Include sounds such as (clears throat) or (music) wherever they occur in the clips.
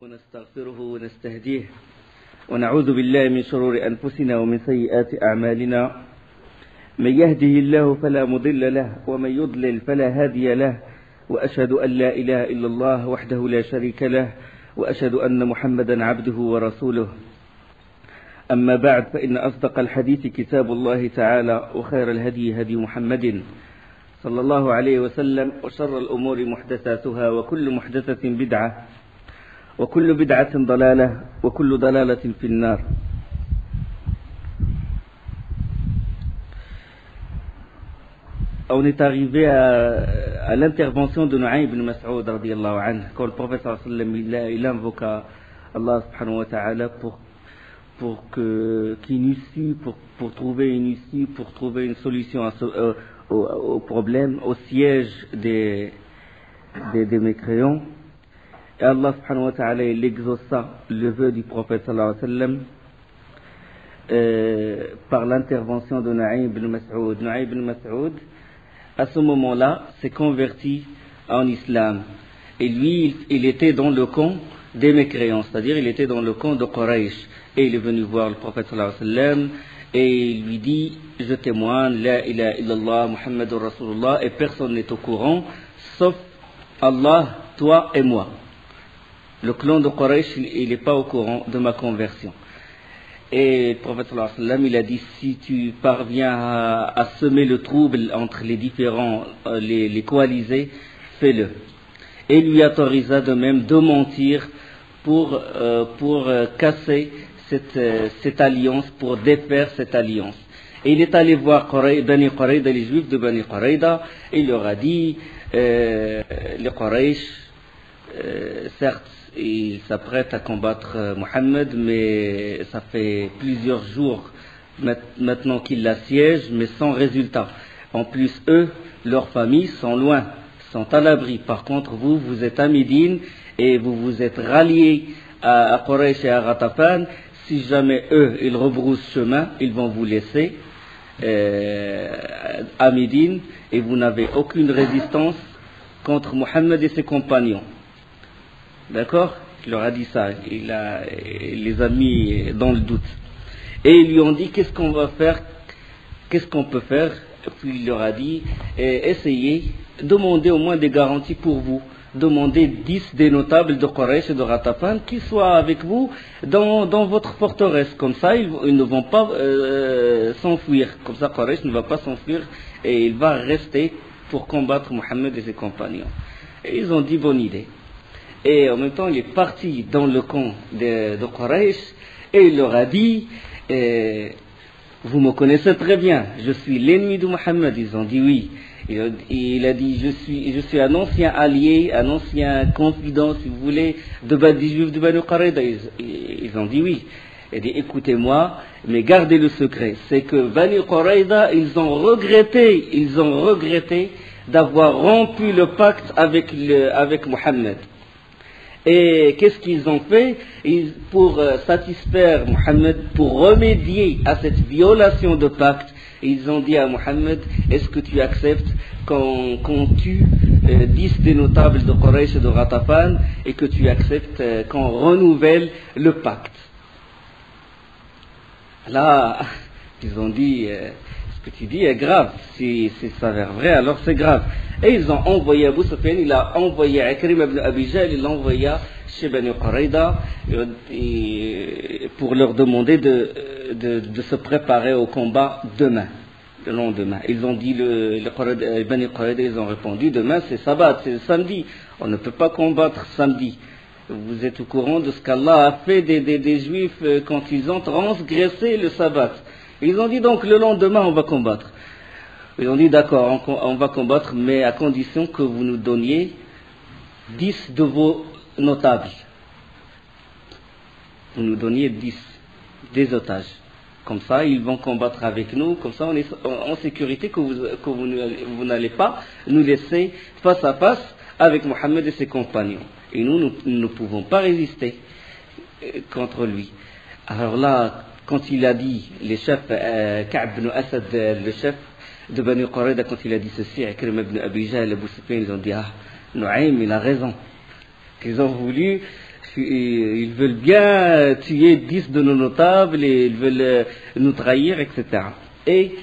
ونستغفره ونستهديه ونعوذ بالله من شرور أنفسنا ومن سيئات أعمالنا. من يهده الله فلا مضل له ومن يضلل فلا هادي له وأشهد أن لا إله إلا الله وحده لا شريك له وأشهد أن محمدا عبده ورسوله. أما بعد فإن أصدق الحديث كتاب الله تعالى وخير الهدي هدي محمد صلى الله عليه وسلم وشر الأمور محدثاتها وكل محدثة بدعة. وكل بدعة ضلالة وكل ضلالة في النار On est arrivé à, à l'intervention de Nu'aym ibn Mas'ud radiallahu anhu, quand le prophète sallam il, il invoqua Allah subhanahu wa ta'ala pour, pour que, qu'une issue, pour, pour trouver une issue, pour trouver une solution à ce, euh, au, au, problème, au siège des, des, des mécréants. Et Allah subhanahu wa ta'ala, exauça le vœu du prophète sallallahu alayhi wa sallam euh, par l'intervention de Naïm ibn Mas'ud. Naïm ibn Mas'ud, à ce moment-là, s'est converti en islam. Et lui, il était dans le camp des mécréants, c'est-à-dire il était dans le camp de Quraysh. Et il est venu voir le prophète sallallahu alayhi wa sallam et il lui dit, je témoigne, la ilaha illallah, Muhammadur Rasulullah, et personne n'est au courant, sauf Allah, toi et moi. Le clan de Quraysh, il n'est pas au courant de ma conversion. Et le prophète sallam, il a dit, si tu parviens à, semer le trouble entre les différents, euh, les, coalisés, fais-le. Et lui autorisa de même de mentir pour, euh, pour euh, casser cette, cette, alliance, pour défaire cette alliance. Et il est allé voir Bani les juifs de Bani Qurayda, et il leur a dit, les Quraysh, certes, ils s'apprêtent à combattre Mohammed, mais ça fait plusieurs jours maintenant qu'ils l'assiègent, mais sans résultat. En plus, eux, leurs familles sont loin, sont à l'abri. Par contre, vous, vous êtes à Médine et vous vous êtes ralliés à, à Quraysh et à Ratafan. Si jamais eux, ils rebroussent chemin, ils vont vous laisser euh, à Médine et vous n'avez aucune résistance contre Mohammed et ses compagnons. D'accord Il leur a dit ça. Il, a, les a mis dans le doute. Et ils lui ont dit qu'est-ce qu'on va faire? Qu'est-ce qu'on peut faire? Puis il leur a dit essayez, demandez au moins des garanties pour vous. Demandez dix des notables de Quraysh et de Ratafan qui soient avec vous dans, votre forteresse. Comme ça, ils, ils ne vont pas euh, s'enfuir. Comme ça, Quraysh ne va pas s'enfuir et il va rester pour combattre Mohammed et ses compagnons. Et ils ont dit bonne idée. Et en même temps, il est parti dans le camp de, de Quraysh et il leur a dit eh, Vous me connaissez très bien, je suis l'ennemi de Mohammed. Ils ont dit oui. Il, a dit je suis, je suis un ancien allié, un ancien confident, si vous voulez, de des juifs de Banu Qurayda. Ils, ils, ont dit oui. Il dit écoutez-moi, mais gardez le secret. C'est que Banu Qurayda, ils ont regretté, ils ont regretté d'avoir rompu le pacte avec, le, avec Mohammed. Et qu'est-ce qu'ils ont fait Pour euh, satisfaire Mohammed, pour remédier à cette violation de pacte, ils ont dit à Mohammed, est-ce que tu acceptes qu'on qu tue euh, dix des notables de Quraysh et de Ratafan et que tu acceptes euh, qu'on renouvelle le pacte? Là, (laughs) ils ont dit, ce que tu dis est grave. Si, si ça s'avère vrai, alors c'est grave. Et ils ont envoyé Abu Sufyan, il a envoyé Akrim ibn Abi il l'a envoyé chez Bani Qurayda pour leur demander de, se préparer au combat demain, le lendemain. Ils ont dit, le, le Bani Qurayda, ils ont répondu, demain c'est sabbat, c'est samedi. On ne peut pas combattre samedi. Vous êtes au courant de ce qu'Allah a fait des, Juifs quand ils ont transgressé le sabbat. Ils ont dit donc le lendemain on va combattre. Ils ont dit d'accord, on, va combattre, mais à condition que vous nous donniez dix de vos notables. Vous nous donniez dix des otages. Comme ça, ils vont combattre avec nous. Comme ça, on est en sécurité que vous, n'allez pas nous laisser face à face avec Mohammed et ses compagnons. Et nous, nous ne pouvons pas résister contre lui. Alors là, quand il a dit, les chefs, euh, Ka'b Asad, le chef de Bani Qurayda, quand il a dit ceci, Akrim ibn Abi Jahl, Sufyan, ils ont dit, ah, Nu'aym, il a raison. Qu'ils ont voulu ils veulent bien tuer dix de nos notables et ils veulent euh, nous trahir, etc. Et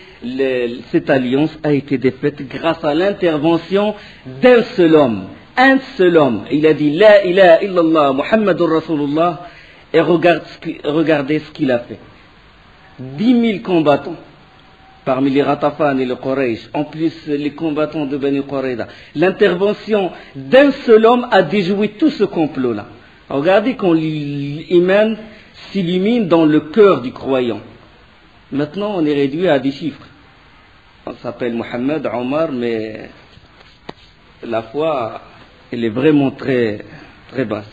cette alliance a été défaite grâce à l'intervention d'un seul homme. Un seul homme. Il a dit La ilaha illallah Muhammadur Rasulullah et regardez ce qu'il a fait. Dix mille combattants parmi les Ratafan et les Quraysh, en plus les combattants de Bani Qurayda. L'intervention d'un seul homme a déjoué tout ce complot-là. Regardez quand l'iman s'illumine dans le cœur du croyant. Maintenant, on est réduit à des chiffres. On s'appelle Mohammed, Omar, mais la foi, elle est vraiment très, très basse.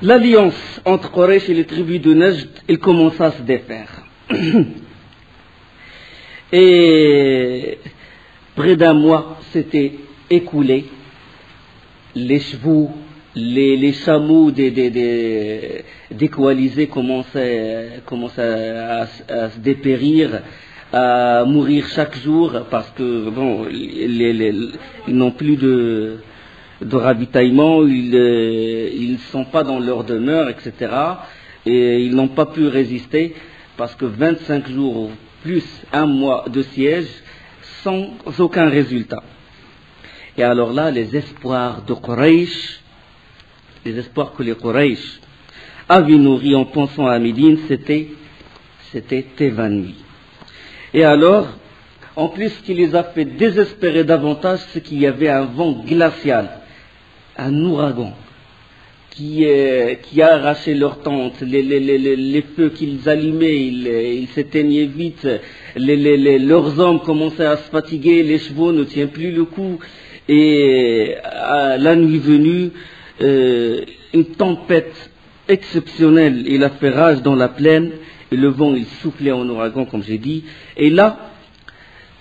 L'alliance entre Quraysh et les tribus de Najd, elle commença à se défaire. Et près d'un mois s'était écoulé les chevaux, les, chameaux des, des, coalisés commençaient, à, se dépérir, à mourir chaque jour parce que bon, ils n'ont plus de, de ravitaillement, ils ne sont pas dans leur demeure, etc. Et ils n'ont pas pu résister parce que 25 jours plus un mois de siège sans aucun résultat. Et alors là, les espoirs de Quraysh, les espoirs que les Quraysh avaient nourris en pensant à Médine, c'était, c'était évanoui. Et alors, en plus, ce qui les a fait désespérer davantage, c'est qu'il y avait un vent glacial, un ouragan, qui, qui a arraché leurs tentes, les, feux qu'ils allumaient, ils s'éteignaient vite, leurs hommes commençaient à se fatiguer, les chevaux ne tiennent plus le coup, et à la nuit venue, euh, une tempête exceptionnelle, il a fait rage dans la plaine, et le vent il soufflait en ouragan, comme j'ai dit. Et là,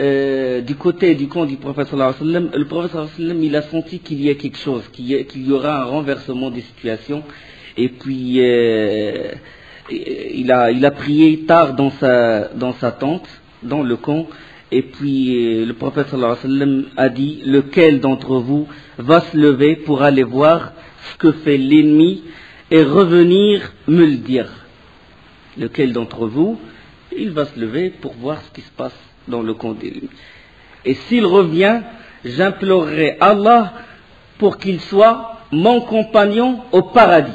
euh, du côté du camp du prophète le prophète il a senti qu'il y a quelque chose, qu'il y, aura un renversement des situations. Et puis, euh, il, a, il a prié tard dans sa, dans sa tente, dans le camp, et puis euh, le prophète a dit lequel d'entre vous va se lever pour aller voir ce que fait l'ennemi et revenir me le dire? Lequel d'entre vous il va se lever pour voir ce qui se passe dans le l'ennemi. Et s'il revient, j'implorerai Allah pour qu'il soit mon compagnon au paradis.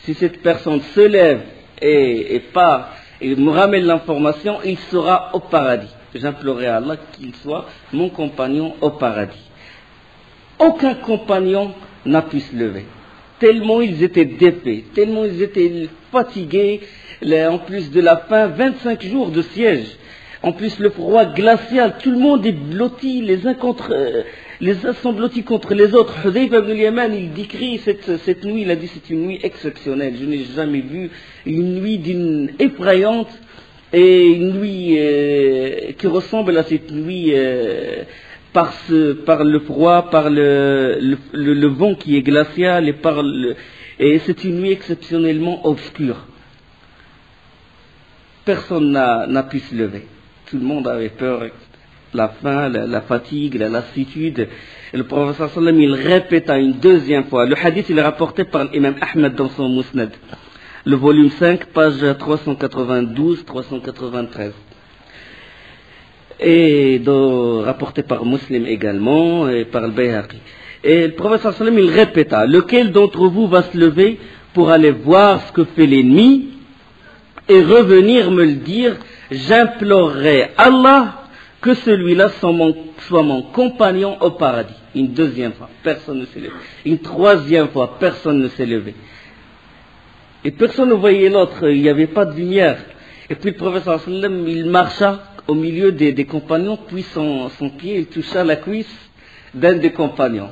Si cette personne se lève et, et part et me ramène l'information, il sera au paradis j'implorerai Allah qu'il soit mon compagnon au paradis. Aucun compagnon n'a pu se lever. Tellement ils étaient défaits, tellement ils étaient fatigués, en plus de la faim, 25 jours de siège. En plus, le froid glacial, tout le monde est blotti, les uns contre, euh, les uns sont blottis contre les autres. Hudayf ibn Yaman, il décrit cette, cette nuit, il a dit c'est une nuit exceptionnelle. Je n'ai jamais vu une nuit d'une effrayante et une nuit euh, qui ressemble à cette nuit euh, par, par, le froid, par le, le, vent qui est glacial et par et c'est une nuit exceptionnellement obscure. Personne n'a pu se lever. Tout le monde avait peur. La faim, la, fatigue, la lassitude. Et le professeur sallam, il répéta une deuxième fois. Le hadith, il est rapporté par l'imam Ahmed dans son musnad le volume 5, page 392-393. Et rapporté par Muslim également, et par le Bayhaqi. Et le prophète sallam, il répéta, lequel d'entre vous va se lever pour aller voir ce que fait l'ennemi et revenir me le dire, j'implorerai Allah que celui-là soit mon, compagnon au paradis. Une deuxième fois, personne ne s'est levé. Une troisième fois, personne ne s'est levé. Et personne ne voyait l'autre, il n'y avait pas de lumière. Et puis le professeur sallam, il marcha au milieu des, compagnons, puis son, pied, il toucha la cuisse d'un des compagnons.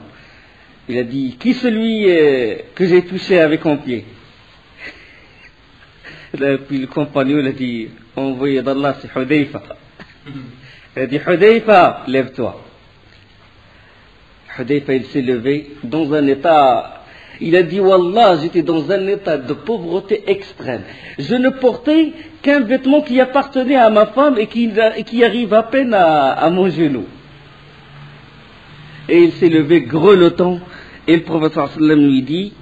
Il a dit, qui celui euh, que j'ai touché avec mon pied? (laughs) Et Puis le compagnon il a dit, envoyé d'Allah, c'est Hudayfa. Il a dit, Hudayfa, lève-toi. Hudayfa, il s'est levé dans un état il a dit, Wallah, j'étais dans un état de pauvreté extrême. Je ne portais qu'un vêtement qui appartenait à ma femme et qui, arrive à peine à, mon genou. Et il s'est levé grelottant Et le sallam lui dit,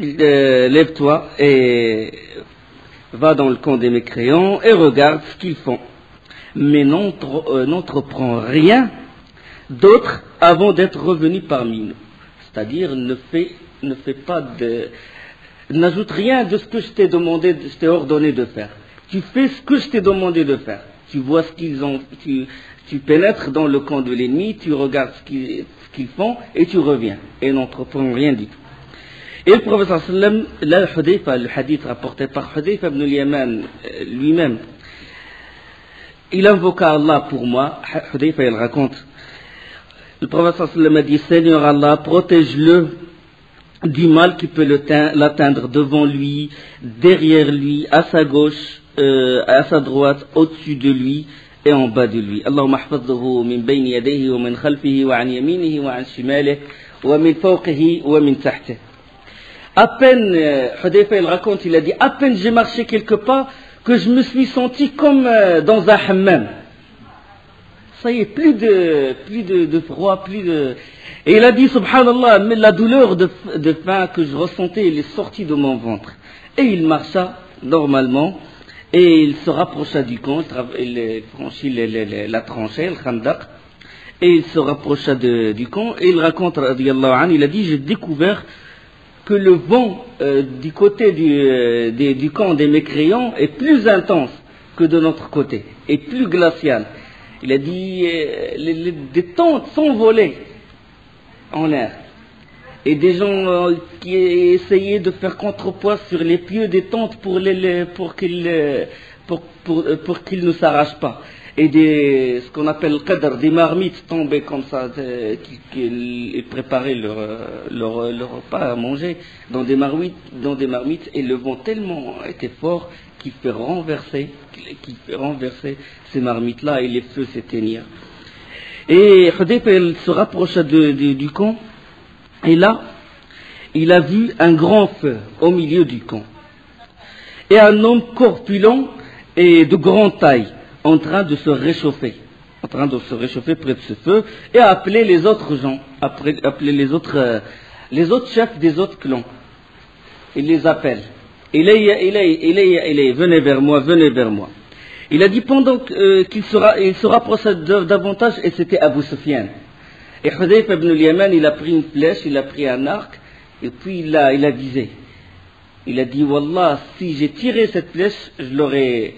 euh, lève-toi et va dans le camp des mécréants et regarde ce qu'ils font. Mais euh, n'entreprends rien d'autre avant d'être revenu parmi nous. C'est-à-dire ne fais, ne pas de, n'ajoute rien de ce que je t'ai demandé, je t'ai ordonné de faire. Tu fais ce que je t'ai demandé de faire. Tu vois ce qu'ils ont, tu pénètres dans le camp de l'ennemi, tu regardes ce qu'ils, font et tu reviens. Et n'entreprends rien du tout. Et le professeur sallam, là, le hadith rapporté par Hudayfa ibn al-Yaman euh, lui-même, il invoqua Allah pour moi. Hudayfa, il raconte. Le professeur sallam a dit, Seigneur Allah, protège-le du mal qui peut l'atteindre devant lui, derrière lui, à sa gauche, euh, à sa droite, au-dessus de lui et en bas de lui. Min min an an. À peine, euh, il raconte, il a dit, à peine j'ai marché quelque part que je me suis senti comme euh, dans un hammam. Ça y est, plus de, plus de, froid, plus de... Et il a dit, subhanallah, mais la douleur de, de faim que je ressentais, elle est sortie de mon ventre. Et il marcha normalement, et il se rapprocha du camp, il franchit la tranchée, le khandaq, et il se rapprocha de, du camp, et il raconte, anhu, il a dit, j'ai découvert que le vent euh, du côté du, euh, du, camp des mécréants est plus intense que de notre côté, et plus glacial. Il a dit, euh, les, des tentes s'envolaient en l'air. Et des gens qui essayaient de faire contrepoids sur les pieux des tentes pour qu'ils ne s'arrachent pas et des, ce qu'on appelle le qadr, des marmites tombées comme ça, qui, préparaient leur, leur, leur, repas à manger dans des marmites, dans des marmites, et le vent tellement était fort qu'il fait renverser, qu'il fait renverser ces marmites-là et les feux s'éteignirent. Et Khadif, elle se rapprocha de, du camp, et là, il a vu un grand feu au milieu du camp. Et un homme corpulent et de grande taille, en train de se réchauffer, en train de se réchauffer près de ce feu, et appeler les autres gens, les autres, euh, les autres chefs des autres clans. Il les appelle. Il est, il est, il est, il est, venez vers moi, venez vers moi. Il a dit pendant euh, qu'il il se rapprochait davantage, et c'était Abu Sufyan. Et Hudayf ibn al-Yaman, il a pris une flèche, il a pris un arc, et puis il a, il a visé. Il a dit, Wallah, si j'ai tiré cette flèche, je l'aurais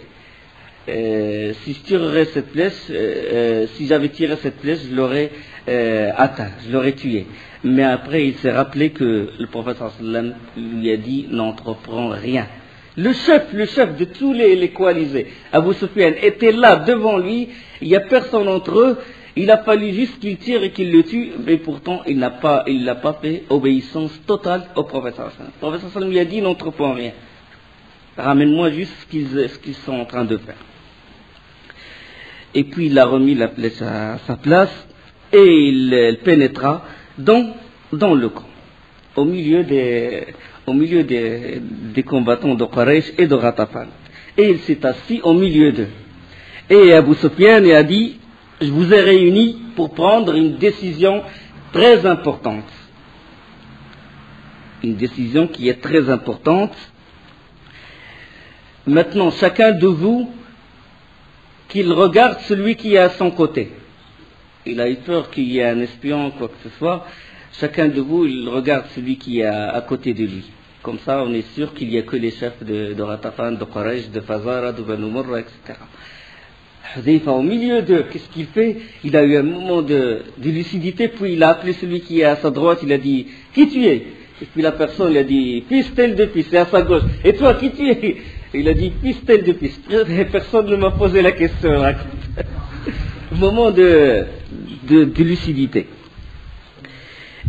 euh, si cette euh, euh, j'avais tiré cette flèche, je l'aurais atteint, je l'aurais tué. Mais après, il s'est rappelé que le professeur sallam lui a dit n'entreprends rien. Le chef, le chef de tous les, coalisés, Abu Sufyan, était là devant lui. Il n'y a personne entre eux. Il a fallu juste qu'il tire et qu'il le tue, mais pourtant il n'a pas, pas fait obéissance totale au professeur sallam. Le professeur sallam lui a dit n'entreprends rien. Ramène-moi juste ce qu'ils sont en train de faire et puis il a remis sa place, et il, pénétra dans, dans le camp, au milieu des, au milieu des, des combattants de Quraysh et de Ratafan. Et il s'est assis au milieu d'eux. Et Abu Sufyan a dit, je vous ai réunis pour prendre une décision très importante. Une décision qui est très importante. Maintenant, chacun de vous qu'il regarde celui qui est à son côté. Il a eu peur qu'il y ait un espion, quoi que ce soit. Chacun de vous, il regarde celui qui est à, côté de lui. Comme ça, on est sûr qu'il n'y a que les chefs de, de Ratafan, de Quraysh, de Fazara, de Banu etc. Hudayfa, au milieu d'eux, qu'est-ce qu'il fait? Il a eu un moment de, de, lucidité, puis il a appelé celui qui est à sa droite, il a dit Qui tu es? Et puis la personne, il a dit Fils tel de fils, c'est à sa gauche. Et toi, qui tu es? Il a dit pistel de piste. Personne ne m'a posé la question. (laughs) Moment de, de, lucidité.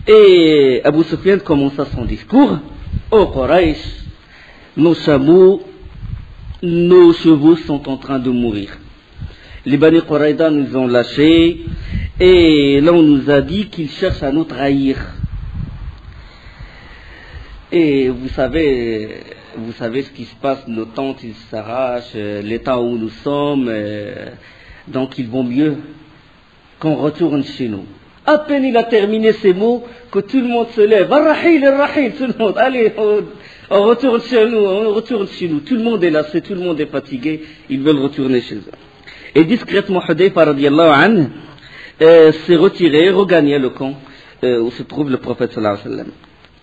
Et Abu Sufyan commença son discours. Oh, nos chameaux, nos chevaux sont en train de mourir. Les Bani Quraïda nous ont lâchés et là on nous a dit qu'ils cherchent à nous trahir. Et vous savez, vous savez ce qui se passe, nos tentes ils s'arrachent, euh, l'état où nous sommes, euh, donc il vaut mieux qu'on retourne chez nous. À peine il a terminé ces mots, que tout le monde se lève. Ar-Rahil, Ar-Rahil, tout le monde. Allez, on, retourne chez nous, on retourne chez nous. Tout le monde est lassé, tout le monde est fatigué. Ils veulent retourner chez eux. Et discrètement, Hudayfa radiallahu euh, s'est retiré, regagné le camp où se trouve le prophète sallallahu alayhi wa sallam.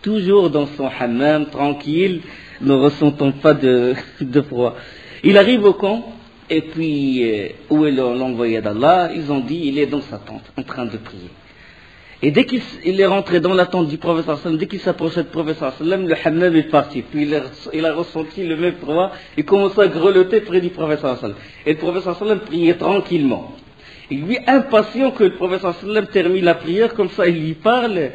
Toujours dans son hammam, tranquille, ne ressentant pas de, de froid. Il arrive au camp, et puis, euh, où est l'envoyé d'Allah? Ils ont dit, il est dans sa tente, en train de prier. Et dès qu'il est rentré dans la tente du professeur dès qu'il s'approchait du professeur le hammam est parti. Puis il a, ressenti le même froid, il commence à grelotter près du professeur. Et le professeur priait tranquillement. Il lui impatient que le professeur termine la prière, comme ça il lui parle.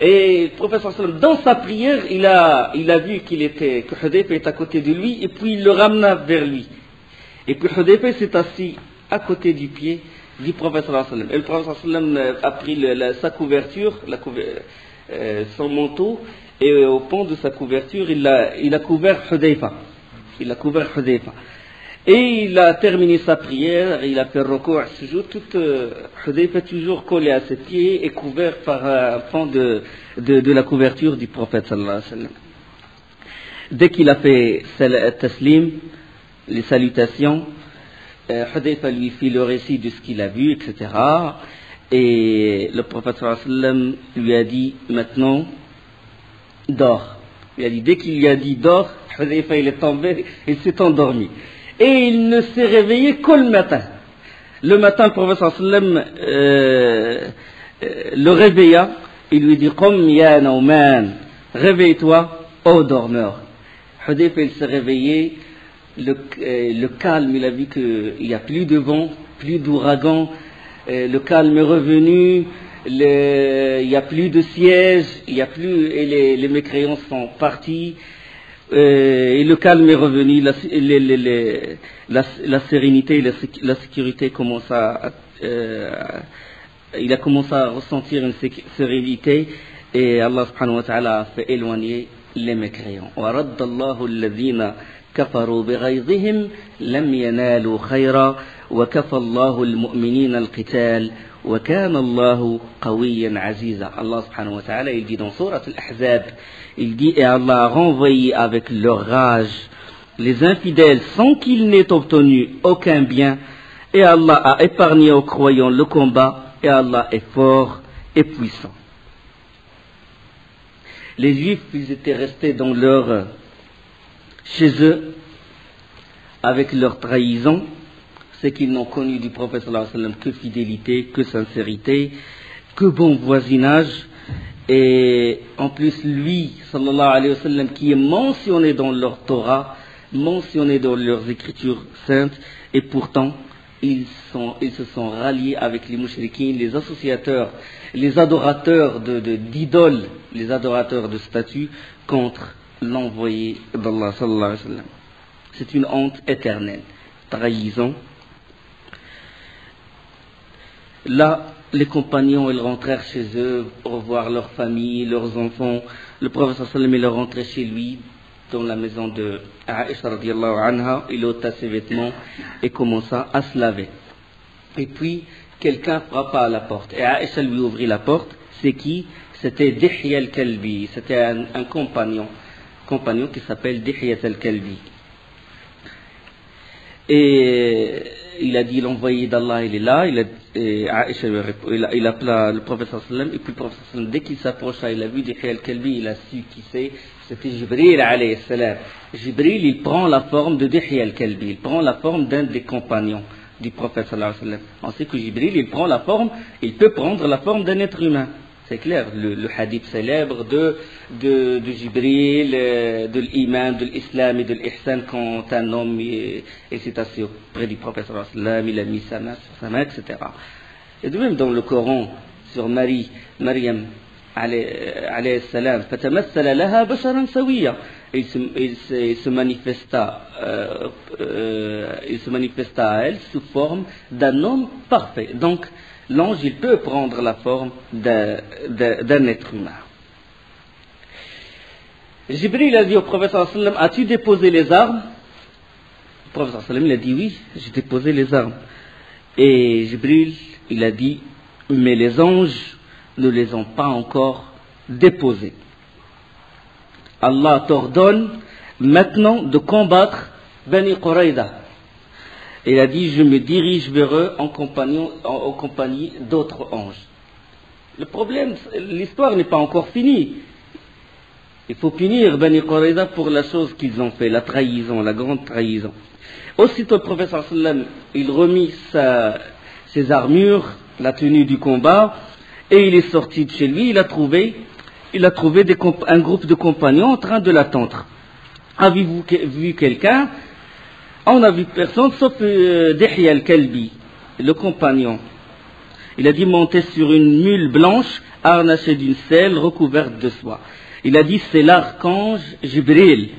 Et le professeur dans sa prière, il a, il a vu qu'il était, que Hudayf est à côté de lui, et puis il le ramena vers lui. Et puis Hudayfa s'est assis à côté du pied du sallam. Et le sallam a pris sa couverture, euh, son manteau, et au pont de sa couverture, il a, il a couvert Hudayfa. Il a couvert Hudayfa. Et il a terminé sa prière, il a fait recours à ce jour, tout euh, Hudayfa toujours collé à ses pieds et couvert par un pont de, de, la couverture du prophète sallallahu alayhi wa sallam. Dès qu'il a fait taslim, les salutations, euh, lui fit le récit de ce qu'il a vu, etc. Et le prophète sallam lui a dit maintenant, dors. Il a dit, dès qu'il lui a dit dors, Hudayfa il est tombé, il s'est endormi. Et il ne s'est réveillé que le matin. Le matin, le prophète sallam euh, euh, le réveilla, il lui dit, Qum ya Nauman, réveille-toi, ô dormeur. Hudayfa il s'est réveillé, le, euh, le, calme, il a vu qu'il n'y a plus de vent, plus d'ouragan, le calme est revenu, il n'y a plus de siège, y a plus, et les, mécréants sont partis, et le calme est revenu, la, les, les, la, la sérénité, la, la, sécurité commence à, euh, il a commencé à ressentir une sérénité, et Allah subhanahu wa ta'ala a fait éloigner les mécréants. كفروا بغيظهم لم ينالوا خيرا وكفى الله المؤمنين القتال وكان الله قويا عزيزا الله سبحانه وتعالى il dit dans Sourate Al-Ahzab il dit et Allah a renvoyé avec leur rage les infidèles sans qu'ils n'aient obtenu aucun bien et Allah a épargné aux croyants le combat et Allah est fort et puissant les juifs ils étaient restés dans leur chez eux avec leur trahison, c'est qu'ils n'ont connu du prophète que fidélité, que sincérité, que bon voisinage. Et en plus, lui, sallallahu alayhi wa sallam, qui est mentionné dans leur Torah, mentionné dans leurs écritures saintes, et pourtant, ils, se sont ralliés avec les mouchriquins, les associateurs, les adorateurs d'idoles, les adorateurs de statues, contre l'envoyé d'Allah. C'est une honte éternelle, trahison. Là, les compagnons, ils rentrèrent chez eux, revoir leur famille, leurs enfants. Le prophète sallam, il est rentré chez lui, dans la maison de Aisha radiallahu anha. Il ôta ses vêtements et commença à se laver. Et puis, quelqu'un frappa à la porte. Et Aisha lui ouvrit la porte. C'est qui? C'était Dihya al-Kalbi. C'était un compagnon compagnon qui s'appelle Dihiyat al-Kalbi. Et il a dit l'envoyé d'Allah, il est là, il a, et il, a, appela le prophète sallam, et puis le prophète sallam, dès qu'il s'approcha, il a vu Dihya al-Kalbi, il a su qui c'est, c'était Jibril alayhi salam. Jibril, il prend la forme de Dihya al-Kalbi, il prend la forme d'un des compagnons du prophète sallam. On sait que Jibril, il prend la forme, il peut prendre la forme d'un être humain. C'est clair, le, le, hadith célèbre de, de, de Jibril, euh, de l'iman, de l'islam et de l'ihsan quand un homme est, est assis auprès du prophète, il a mis sa main sur sa etc. Et de même dans le Coran, sur Marie, Mariam, alayhi salam, il se, il se, il se manifesta, euh, euh, il se manifesta à elle sous forme d'un homme parfait. Donc, l'ange, il peut prendre la forme d'un être humain. Jibril a dit au professeur sallam, as-tu déposé les armes? Le sallam, il a dit oui, j'ai déposé les armes. Et Jibril, il a dit, mais les anges, ne les ont pas encore déposés. Allah t'ordonne maintenant de combattre Bani Quraïda. Il a dit, je me dirige vers eux en compagnie, en, compagnie d'autres anges. Le problème, l'histoire n'est pas encore finie. Il faut punir Bani Quraïda pour la chose qu'ils ont fait, la trahison, la grande trahison. Aussitôt le professeur sallam, il remit ses armures, la tenue du combat, et il est sorti de chez lui, il a trouvé, il a trouvé un groupe de compagnons en train de l'attendre. Avez-vous vu quelqu'un On a vu personne sauf euh, al-Kalbi, le compagnon. Il a dit monter sur une mule blanche harnachée d'une selle recouverte de soie. Il a dit c'est l'archange Jibril.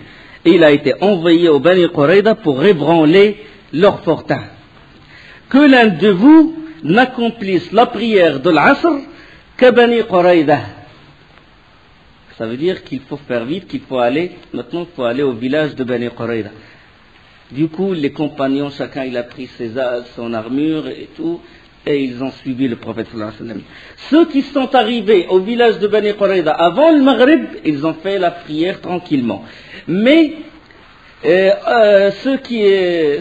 Et il a été envoyé au Bani Quraida pour ébranler leur fortin. Que l'un de vous n'accomplisse la prière de l'Asr que Bani Quraida. Ça veut dire qu'il faut faire vite, qu'il faut aller, maintenant il faut aller au village de Bani Quraida. Du coup, les compagnons, chacun il a pris ses, son armure et tout, et ils ont suivi le prophète Ceux qui sont arrivés au village de Bani Quraida avant le Maghrib, ils ont fait la prière tranquillement. Mais euh, euh, ceux qui euh,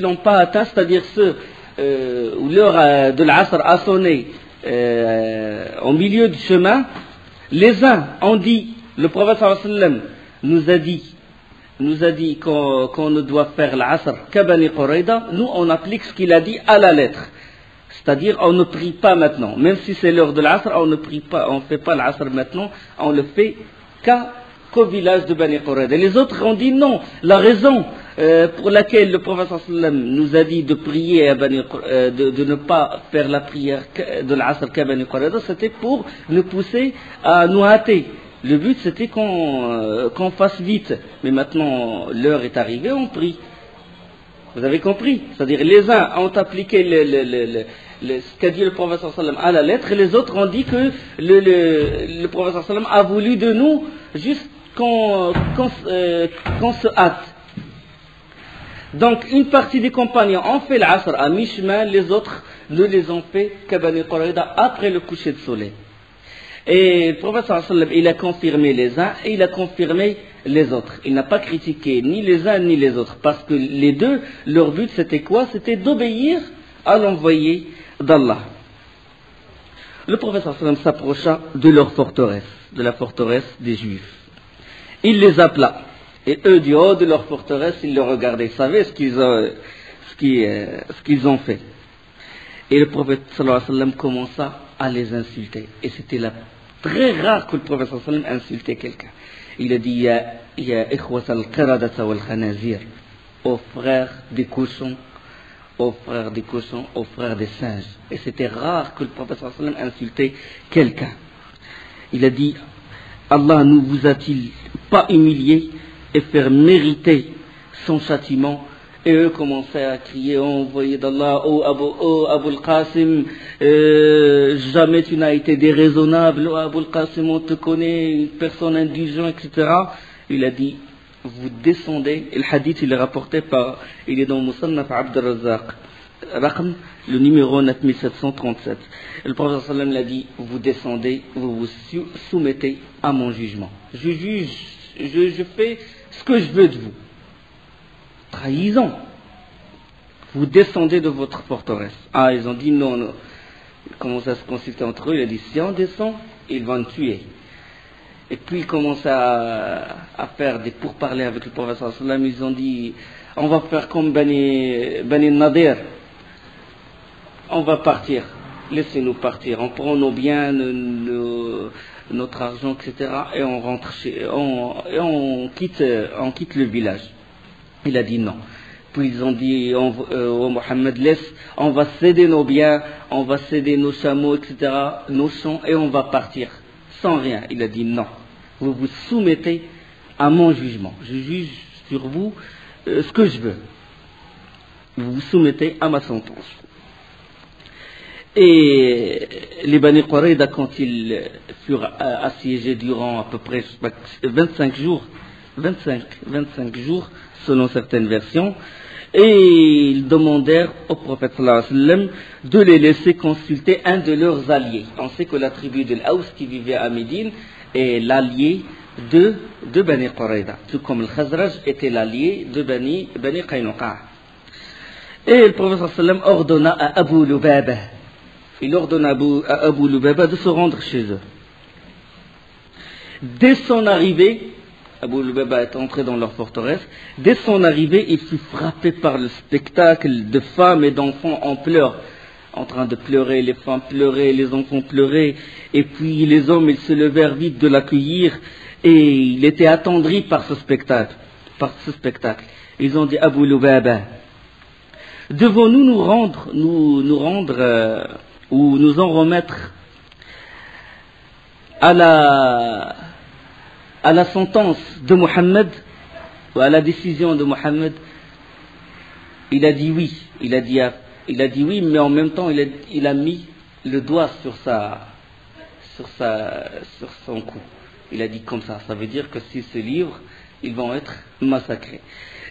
l'ont pas atteint, c'est-à-dire ceux où l'heure de l'Asr a sonné au milieu du chemin, les uns ont dit, le prophète nous a dit, nous a dit qu'on ne doit faire l'Asr qu'à Bani Quraida, nous on applique ce qu'il a dit à la lettre. C'est-à-dire, on ne prie pas maintenant. Même si c'est l'heure de l'Asr, on ne prie pas, on ne fait pas l'Asr maintenant, on le fait qu'au village de Bani Quraida. Les autres ont dit non. La raison euh, pour laquelle le prophète nous a dit de prier à Bani, euh, de, ne pas faire la prière de l'Asr qu'à Bani c'était pour nous pousser à nous hâter. Le but c'était euh, qu'on fasse vite. Mais maintenant, l'heure est arrivée, on prie. Vous avez compris? C'est-à-dire les uns ont appliqué le, ce qu'a dit le prophète à la lettre et les autres ont dit que le, le, prophète a voulu de nous juste qu'on euh, se hâte. Donc une partie des compagnons ont fait l'asr à mi-chemin, les autres ne les ont fait qu'à après le coucher de soleil. Et le prophète il a confirmé les uns et il a confirmé les autres. Il n'a pas critiqué ni les uns ni les autres parce que les deux, leur but c'était quoi? C'était d'obéir à l'envoyé d'Allah. Le prophète s'approcha de leur forteresse, de la forteresse des Juifs. Il les appela. Et eux, du haut de leur forteresse, ils le regardaient. Ils savaient ce qu'ils ont, ce ont fait. Et le prophète sallam commença à les insulter. Et c'était très rare que le prophète sallam insultait quelqu'un. Il a dit, Ya, ya al-qiradata wal-khanazir, aux frères des cochons aux frères des cochons, aux frères des singes. Et c'était rare que le prophète sallam insultait quelqu'un. Il a dit, Allah ne vous a-t-il pas humilié et faire mériter son châtiment et eux commençaient à crier, oh, envoyé d'Allah, oh Abu, oh Abu qasim euh, jamais tu n'as été déraisonnable, oh Abu qasim on te connaît, une personne indulgente, etc. Il a dit, vous descendez, et le hadith il est rapporté par, il est dans Musannaf Abd al-Razzaq, le numéro 9737. le prophète l'a dit, vous descendez, vous vous soumettez à mon jugement. Je juge, je fais ce que je veux de vous. Trahison. Vous descendez de votre forteresse. Ah, ils ont dit non, non. Ils commencent à se consulter entre eux? Il a dit si on descend, ils vont nous tuer. Et puis ils commencent à, faire des pourparlers avec le professeur. Ils ont dit on va faire comme Bani, Bani Nadir. On va partir. Laissez-nous partir. On prend nos biens, notre argent, etc. Et on rentre chez, on, et on quitte, on quitte le village. Il a dit non. Puis ils ont dit on, euh, Mohammed, laisse, on va céder nos biens, on va céder nos chameaux, etc., nos champs, et on va partir sans rien. Il a dit non. Vous vous soumettez à mon jugement. Je juge sur vous euh, ce que je veux. Vous vous soumettez à ma sentence. Et les Bani Quraida, quand ils furent assiégés durant à peu près 25 jours, 25, 25 jours, selon certaines versions, Et ils demandèrent au prophète sallam de les laisser consulter un de leurs alliés. On sait que la tribu de l'Aus qui vivait à Médine est l'allié de, de Bani Quraida, tout comme le Khazraj était l'allié de Bani, Bani. Et le prophète sallam ordonna à Abu Lubaba, il ordonna à Abu, à Abu Lubaba de se rendre chez eux. Dès son arrivée, Abu est entré dans leur forteresse. Dès son arrivée, il fut frappé par le spectacle de femmes et d'enfants en pleurs, en train de pleurer, les femmes pleuraient, les enfants pleuraient, et puis les hommes, ils se levèrent vite de l'accueillir, et il était attendri par ce spectacle, par ce spectacle. Ils ont dit Abu devons-nous nous rendre, nous, nous rendre, euh, ou nous en remettre à la, à la sentence de Mohammed, ou à la décision de Mohammed, il a dit oui. Il a dit, oui, mais en même temps, il a, mis le doigt sur, sa, sur, sa, sur son cou. Il a dit comme ça. Ça veut dire que s'ils se livrent, ils vont être massacrés.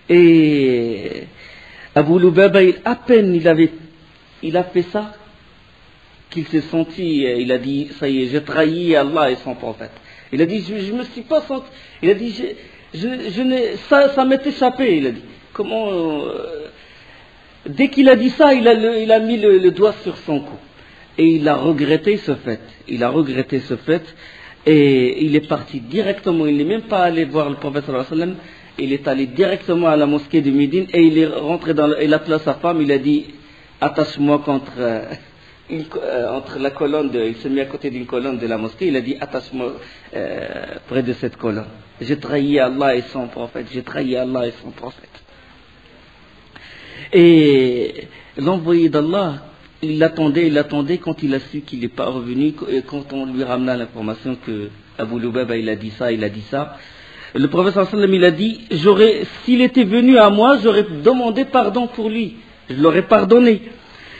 Et Abu Lubaba, à peine il, il a fait ça, qu'il s'est senti, il a dit, ça y est, j'ai trahi Allah et son prophète. Il a dit, je, je me suis pas senti. Il a dit, je, je, ça, ça m'est échappé. Il a dit, comment euh, Dès qu'il a dit ça, il a, le, il a mis le, doigt sur son cou et il a regretté ce fait. Il a regretté ce fait et il est parti directement. Il n'est même pas allé voir le prophète sallam. Il est allé directement à la mosquée de Médine et il est rentré dans. Le, il a appelé sa femme. Il a dit, attache-moi contre. Euh, une, euh, entre la colonne, de, il s'est mis à côté d'une colonne de la mosquée, il a dit attache-moi euh, près de cette colonne. J'ai trahi Allah et son prophète, j'ai trahi Allah et son prophète. Et l'envoyé d'Allah, il l'attendait, il l'attendait quand il a su qu'il n'est pas revenu, et quand on lui ramena l'information que Abu Lubaba il a dit ça, il a dit ça. Le prophète sallam il a dit, j'aurais, s'il était venu à moi, j'aurais demandé pardon pour lui, je l'aurais pardonné.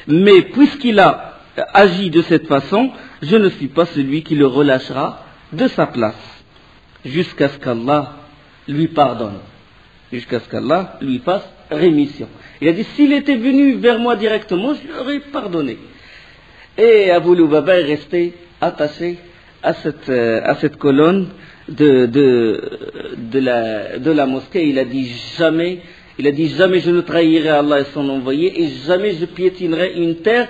Mais puisqu'il a agit de cette façon, je ne suis pas celui qui le relâchera de sa place, jusqu'à ce qu'Allah lui pardonne, jusqu'à ce qu'Allah lui fasse rémission. Il a dit, s'il était venu vers moi directement, je lui aurais pardonné. Et Abu Lubaba est resté attaché à cette, euh, à cette colonne de, la, de la mosquée. Il a dit jamais, il a dit jamais je ne trahirai Allah et son envoyé et jamais je piétinerai une terre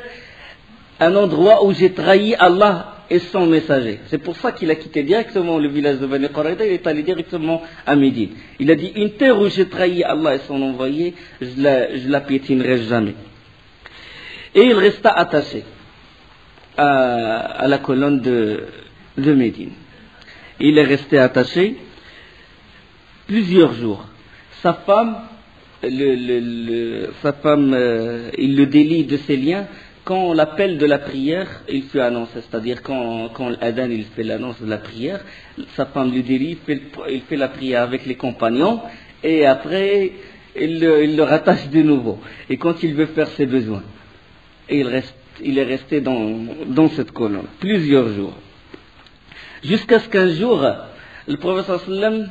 un endroit où j'ai trahi Allah et son messager. C'est pour ça qu'il a quitté directement le village de Bani Quraida, il est allé directement à Médine. Il a dit, une terre où j'ai trahi Allah et son envoyé, je la, la piétinerai jamais. Et il resta attaché à, la colonne de, Médine. Il est resté attaché plusieurs jours. Sa femme, sa femme, euh, il le délie de ses liens quand l'appel de la prière, il fut annoncé, c'est-à-dire quand, quand l'Adan il fait l'annonce de la prière, sa femme lui dit, il fait, fait la prière avec les compagnons, et après, il le, rattache de nouveau. Et quand il veut faire ses besoins, il, reste, il est resté dans, dans cette colonne plusieurs jours. Jusqu'à ce qu'un jour, le professeur sallam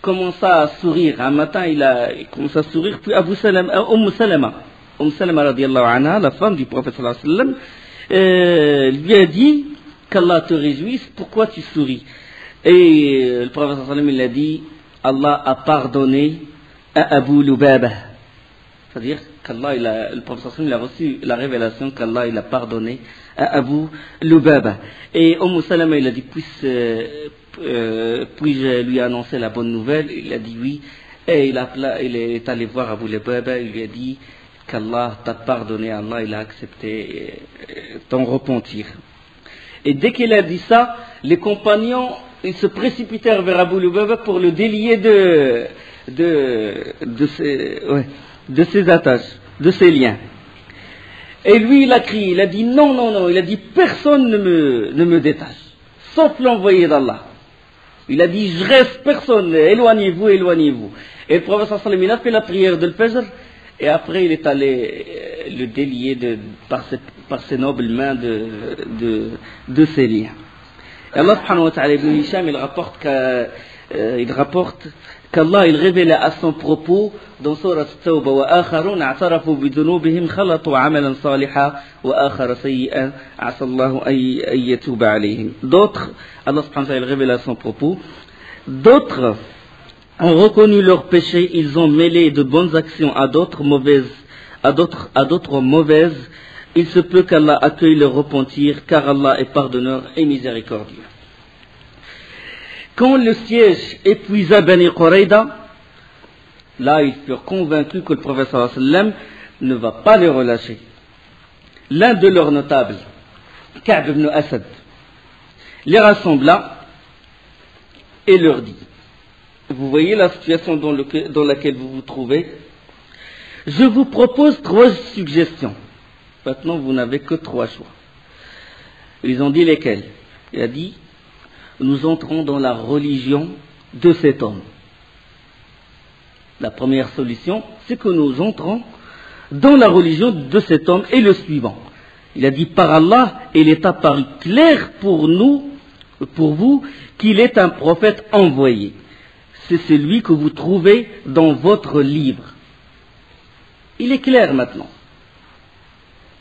commença à sourire. Un matin, il a il commencé à sourire, puis Abu Salam, euh, Umm Salama, Umm Salama radiallahu anha, la femme du prophète sallallahu euh, lui a dit qu'Allah te réjouisse, pourquoi tu souris? Et le prophète sallallahu il a dit Allah a pardonné à Abu Lubaba. C'est-à-dire qu'Allah, le prophète sallallahu il a reçu la révélation qu'Allah, il a pardonné à Abu Lubaba. Et Umm Salama, il a dit, puisse, euh, euh, puis-je lui annoncer la bonne nouvelle? Il a dit oui. Et il, a, il est allé voir Abu Lubaba, il lui a dit qu'Allah t'a pardonné, Allah il a accepté ton repentir. Et dès qu'il a dit ça, les compagnons se précipitèrent vers Abu Lubaba pour le délier de, de, de, ses, attaches, de ses liens. Et lui, il a crié, il a dit non, non, non, il a dit personne ne me, ne détache, sauf l'envoyé d'Allah. Il a dit je reste personne, éloignez-vous, éloignez-vous. Et le prophète sallam il a fait la prière de l'Fajr, et après, il est allé euh, le délier de, par, cette, par, ses nobles mains de, de, de ses liens. Et Allah subhanahu wa ta'ala, Ibn Hisham, il rapporte qu'Allah, euh, il, qu il révéla à son propos dans Surah Tawbah wa akharun a'tarafu bi dhunubihim khalatu amalan saliha wa akhara sayyi'an asallahu ay yatuba alayhim. D'autres, Allah subhanahu wa ta'ala, il révéla à son propos, d'autres ont reconnu leurs péchés ils ont mêlé de bonnes actions à d'autres mauvaises à d'autres à d'autres mauvaises il se peut qu'Allah accueille leur repentir car Allah est pardonneur et miséricordieux quand le siège épuisa Bani Quraida, là ils furent convaincus que le professeur ne va pas les relâcher. L'un de leurs notables, Ka'b ibn Asad, les rassembla et leur dit Vous voyez la situation dans, le- dans laquelle vous vous trouvez? Je vous propose trois suggestions. Maintenant, vous n'avez que trois choix. Ils ont dit lesquels? Il a dit nous entrons dans la religion de cet homme. La première solution, c'est que nous entrons dans la religion de cet homme et le suivant. Il a dit par Allah, il est apparu clair pour nous, pour vous, qu'il est un prophète envoyé. C'est celui que vous trouvez dans votre livre. Il est clair maintenant.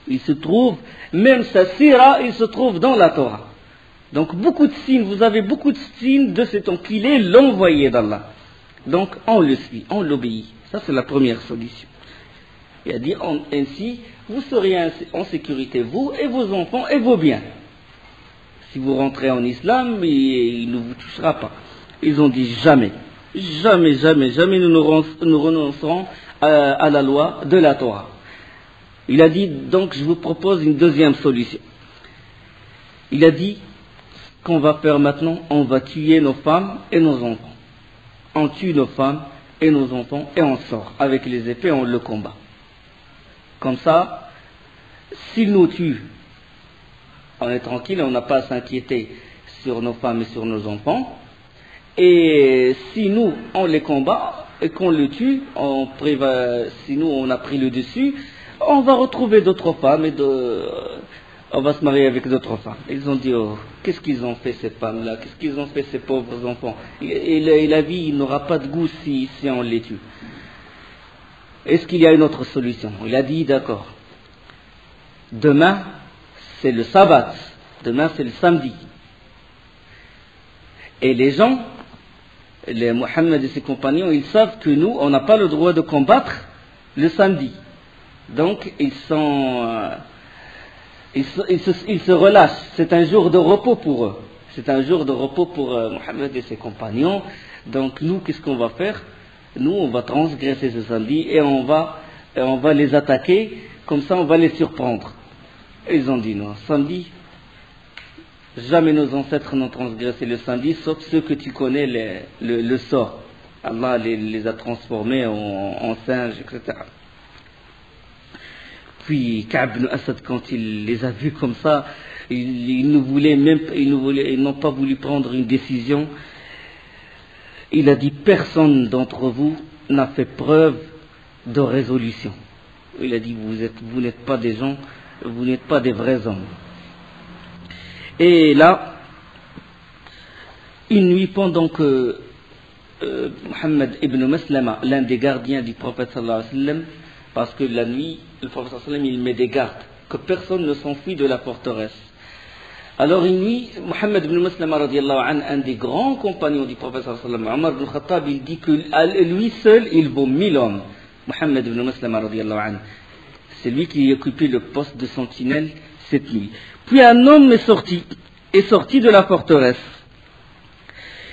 Il se trouve, même sa sira, il se trouve dans la Torah. Donc beaucoup de signes, vous avez beaucoup de signes de cet qu'il est l'envoyé d'Allah. Donc on le suit, on l'obéit. Ça c'est la première solution. Il a dit ainsi, vous serez en- en sécurité, vous et vos enfants et vos biens. Si vous rentrez en islam, il, il ne vous touchera pas. Ils ont dit jamais, jamais, jamais, jamais nous nous renoncerons à, à la loi de la Torah. Il a dit donc je vous propose une deuxième solution. Il a dit ce qu'on va faire maintenant, on va tuer nos femmes et nos enfants. On tue nos femmes et nos enfants et on sort avec les épées, on le combat. Comme ça, s'ils nous tuent, on est tranquille, on n'a pas à s'inquiéter sur nos femmes et sur nos enfants. Et si nous, on les combat et qu'on le tue, on préva- si nous, on a pris le dessus, on va retrouver d'autres femmes et on va se marier avec d'autres femmes. Ils ont dit, oh, qu'est-ce qu'ils ont fait ces femmes-là? Qu'est-ce qu'ils ont fait ces pauvres enfants? Et la, et la vie n'aura pas de goût si, si on les tue. Est-ce qu'il y a une autre solution? Il a dit, d'accord. Demain, c'est le sabbat. Demain, c'est le samedi. Et les gens, les Mohammed et ses compagnons, ils savent que nous, on n'a pas le droit de combattre le samedi. Donc, ils sont, euh, ils, se, relâchent. C'est un jour de repos pour eux. C'est un jour de repos pour euh, Mohammed et ses compagnons. Donc, nous, qu'est-ce qu'on va faire? Nous, on va transgresser ce samedi et on va, et on va les attaquer. Comme ça, on va les surprendre. Ils ont dit non, samedi, Jamais nos ancêtres n'ont transgressé le samedi, sauf ceux que tu connais le, sort. Allah les, a transformés en, singes, etc. Puis Ka'b Asad, quand il les a vus comme ça, ils, ne voulaient même, ils n'ont pas voulu prendre une décision. Il a dit personne d'entre vous n'a fait preuve de résolution. Il a dit vous n'êtes pas des gens, vous n'êtes pas des vrais hommes. Et là, une nuit, pendant que euh, Mohammed ibn Maslama, l'un des gardiens du prophète sallallahu alayhi wa sallam, parce que la nuit, le prophète sallallahu alayhi wa il met des gardes, que personne ne s'enfuit de la forteresse. Alors une nuit, Mohammed ibn Maslama, radiallahu un des grands compagnons du prophète sallallahu alayhi wa sallam, Omar ibn Khattab, il dit que lui seul, il vaut mille hommes. Mohammed ibn Maslama. C'est lui qui occupait le poste de sentinelle cette nuit. Puis un homme est sorti, est sorti de la forteresse.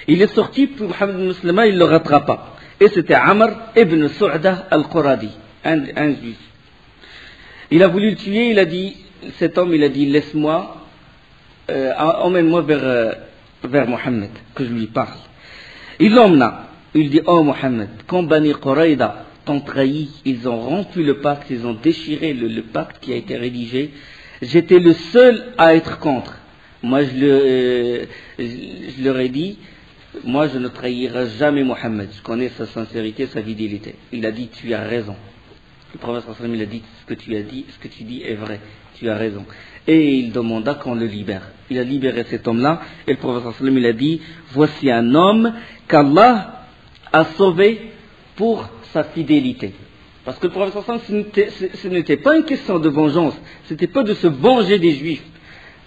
Il est sorti, puis Mohammed Muslima, il le rattrapa. Et c'était Amr ibn Su'da al-Quradi, un, juif. Il a voulu le tuer, il a dit, cet homme, il a dit, laisse-moi, euh, emmène-moi vers, euh, vers Mohammed, que je lui parle. Il l'emmena. Il dit, oh Mohammed, quand Bani Quraïda t'ont trahi, ils ont rompu le pacte, ils ont déchiré le pacte qui a été rédigé, j'étais le seul à être contre. Moi, je, le, euh, leur ai dit, moi, je ne trahirai jamais Mohammed. Je connais sa sincérité, sa fidélité. Il a dit, tu as raison. Le prophète il a dit ce que tu as dit, ce que tu dis est vrai, tu as raison. Et il demanda qu'on le libère. Il a libéré cet homme-là et le prophète il a dit voici un homme qu'Allah a sauvé pour sa fidélité. Parce que le prophète ce n'était pas une question de vengeance, c'était pas de se venger des juifs,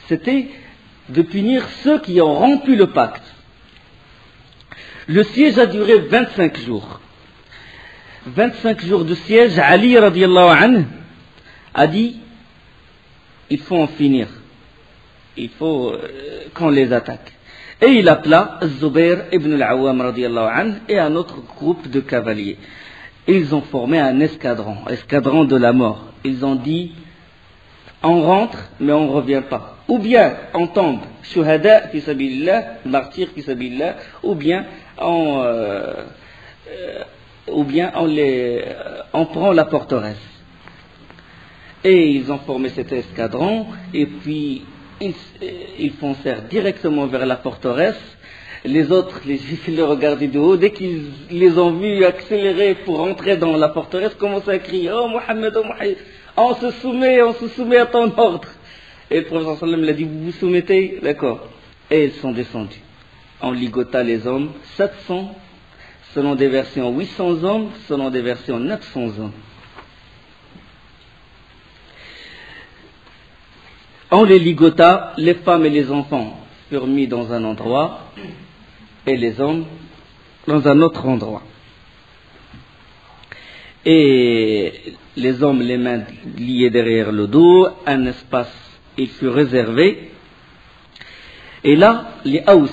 c'était de punir ceux qui ont rompu le pacte. Le siège a duré 25 jours. 25 jours de siège, Ali radiallahu anhu a dit il faut en finir. Il faut euh, qu'on les attaque. Et il appela Zubair ibn al-Awwam radiallahu et un autre groupe de cavaliers. Ils ont formé un escadron, escadron de la mort. Ils ont dit on rentre, mais on ne revient pas. Ou bien on tombe, shuhada fi sabilillah, martyr fi sabilillah, ou bien euh, euh, ou bien on, les, euh, on prend la forteresse. Et ils ont formé cet escadron, et puis ils, ils foncèrent directement vers la forteresse. Les autres, les juifs, regardaient de haut. Dès qu'ils les ont vus accélérer pour entrer dans la forteresse, commençaient à crier Oh Mohammed, oh Mohammed, on se soumet, on se soumet à ton ordre. Et le prophète sallam l'a dit Vous vous soumettez? D'accord. Et ils sont descendus. On ligota les hommes, 700, selon des versions 800 hommes, selon des versions 900 hommes. On les ligota, les femmes et les enfants furent mis dans un endroit et les hommes dans un autre endroit. Et les hommes les mains liées derrière le dos, un espace il fut réservé. Et là, les Haus,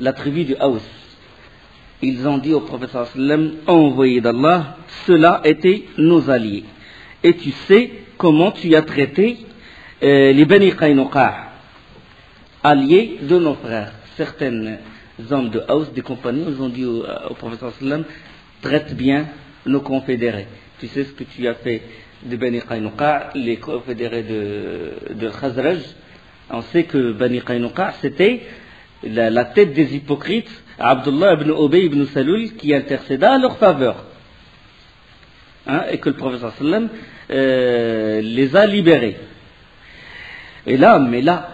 la tribu du Haus, ils ont dit au prophète sallam, envoyé d'Allah, cela était nos alliés. Et tu sais comment tu as traité euh, les Bani Qaynuqa, alliés de nos frères. Certains hommes de Haus, des compagnons, ils ont dit au, au prophète sallam, traite bien nos confédérés. Tu sais ce que tu as fait de Bani Qaynuqa, les confédérés de, de Khazraj. On sait que Bani Qaynuqa, c'était la, tête des hypocrites, Abdullah ibn Ubay ibn Salul, qui intercéda à leur faveur. Hein, et que le professeur sallam euh, les a libérés. Et là, mais là,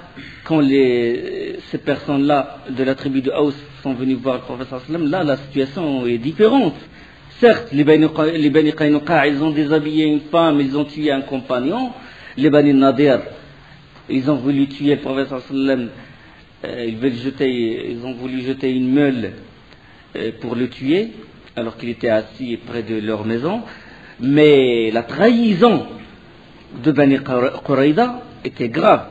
quand ces personnes-là de la tribu de Haus sont venues voir le professeur là, la situation est différente. Certes, les Bani Qaynuqa, ils ont déshabillé une femme, ils ont tué un compagnon. Les Bani Nadir, ils ont voulu tuer le professeur ils, veulent jeter, ils ont voulu jeter une meule euh, pour le tuer, alors qu'il était assis près de leur maison. Mais la trahison de Bani Quraïda était grave.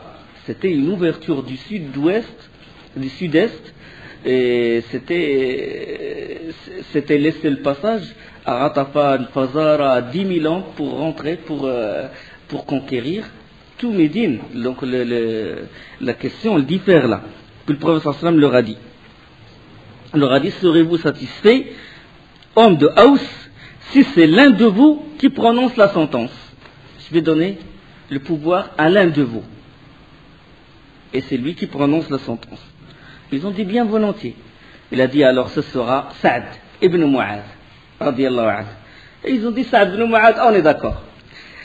C'était une ouverture du sud-ouest, du sud-est, et c'était, laisser le passage à Ratafan, Fazara, à 10 000 ans pour rentrer, pour, euh, pour conquérir tout Médine. Donc la question elle diffère là. Puis le prophète sallam leur a dit, leur a dit, serez-vous satisfait, homme de Haus, si c'est l'un de vous qui prononce la sentence? Je vais donner le pouvoir à l'un de vous. Et c'est lui qui prononce la sentence. Ils ont dit bien volontiers. Il a dit alors ce sera Saad ibn anhu. Et ils ont dit Saad ibn Mu'ad, on est d'accord.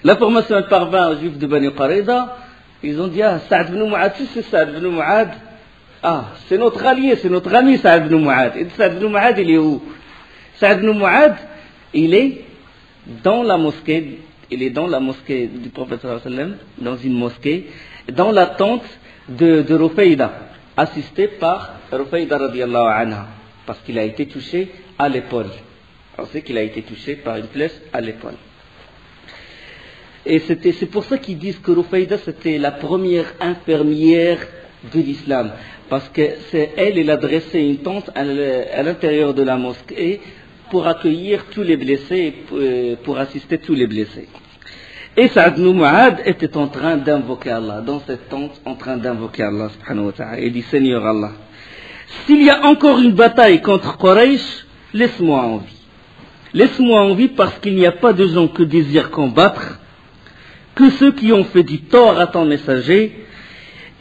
L'information elle parvint aux juifs de Bani Qarida. Ils ont dit ah, Saad ibn Mu'ad, si c'est Saad ibn Mu'ad, ah, c'est notre allié, c'est notre ami Saad ibn Mu'ad. Et Saad ibn Mu'ad, il est où? Saad ibn Mu'ad, il est dans la mosquée, il est dans la mosquée du prophète dans une mosquée, dans la tente de, de assisté par Rufayda radiallahu anha, parce qu'il a été touché à l'épaule. On sait qu'il a été touché par une flèche à l'épaule. Et c'est pour ça qu'ils disent que Rufayda c'était la première infirmière de l'islam. Parce que c'est elle, a dressé une tente à l'intérieur de la mosquée pour accueillir tous les blessés, pour assister tous les blessés. Et Saad Mu'ad était en train d'invoquer Allah, dans cette tente, en train d'invoquer Allah, subhanahu wa ta'ala. Il dit, Seigneur Allah, s'il y a encore une bataille contre Quraysh, laisse-moi en vie. Laisse-moi en vie parce qu'il n'y a pas de gens que désirent combattre, que ceux qui ont fait du tort à ton messager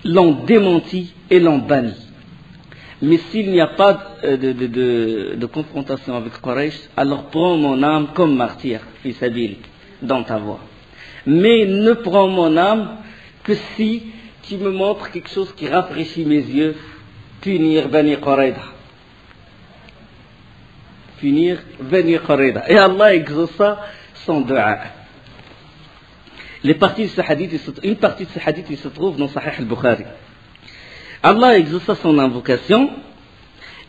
l'ont démenti et l'ont banni. Mais s'il n'y a pas de, confrontation avec Quraysh, alors prends mon âme comme martyr, fils dans ta voie. Mais ne prends mon âme que si tu me montres quelque chose qui rafraîchit mes yeux, punir Bani Quraida. Punir Bani Quraida. Et Allah exauça son dua. Une partie de ce hadith se trouve dans Sahih al-Bukhari. Allah exauça son invocation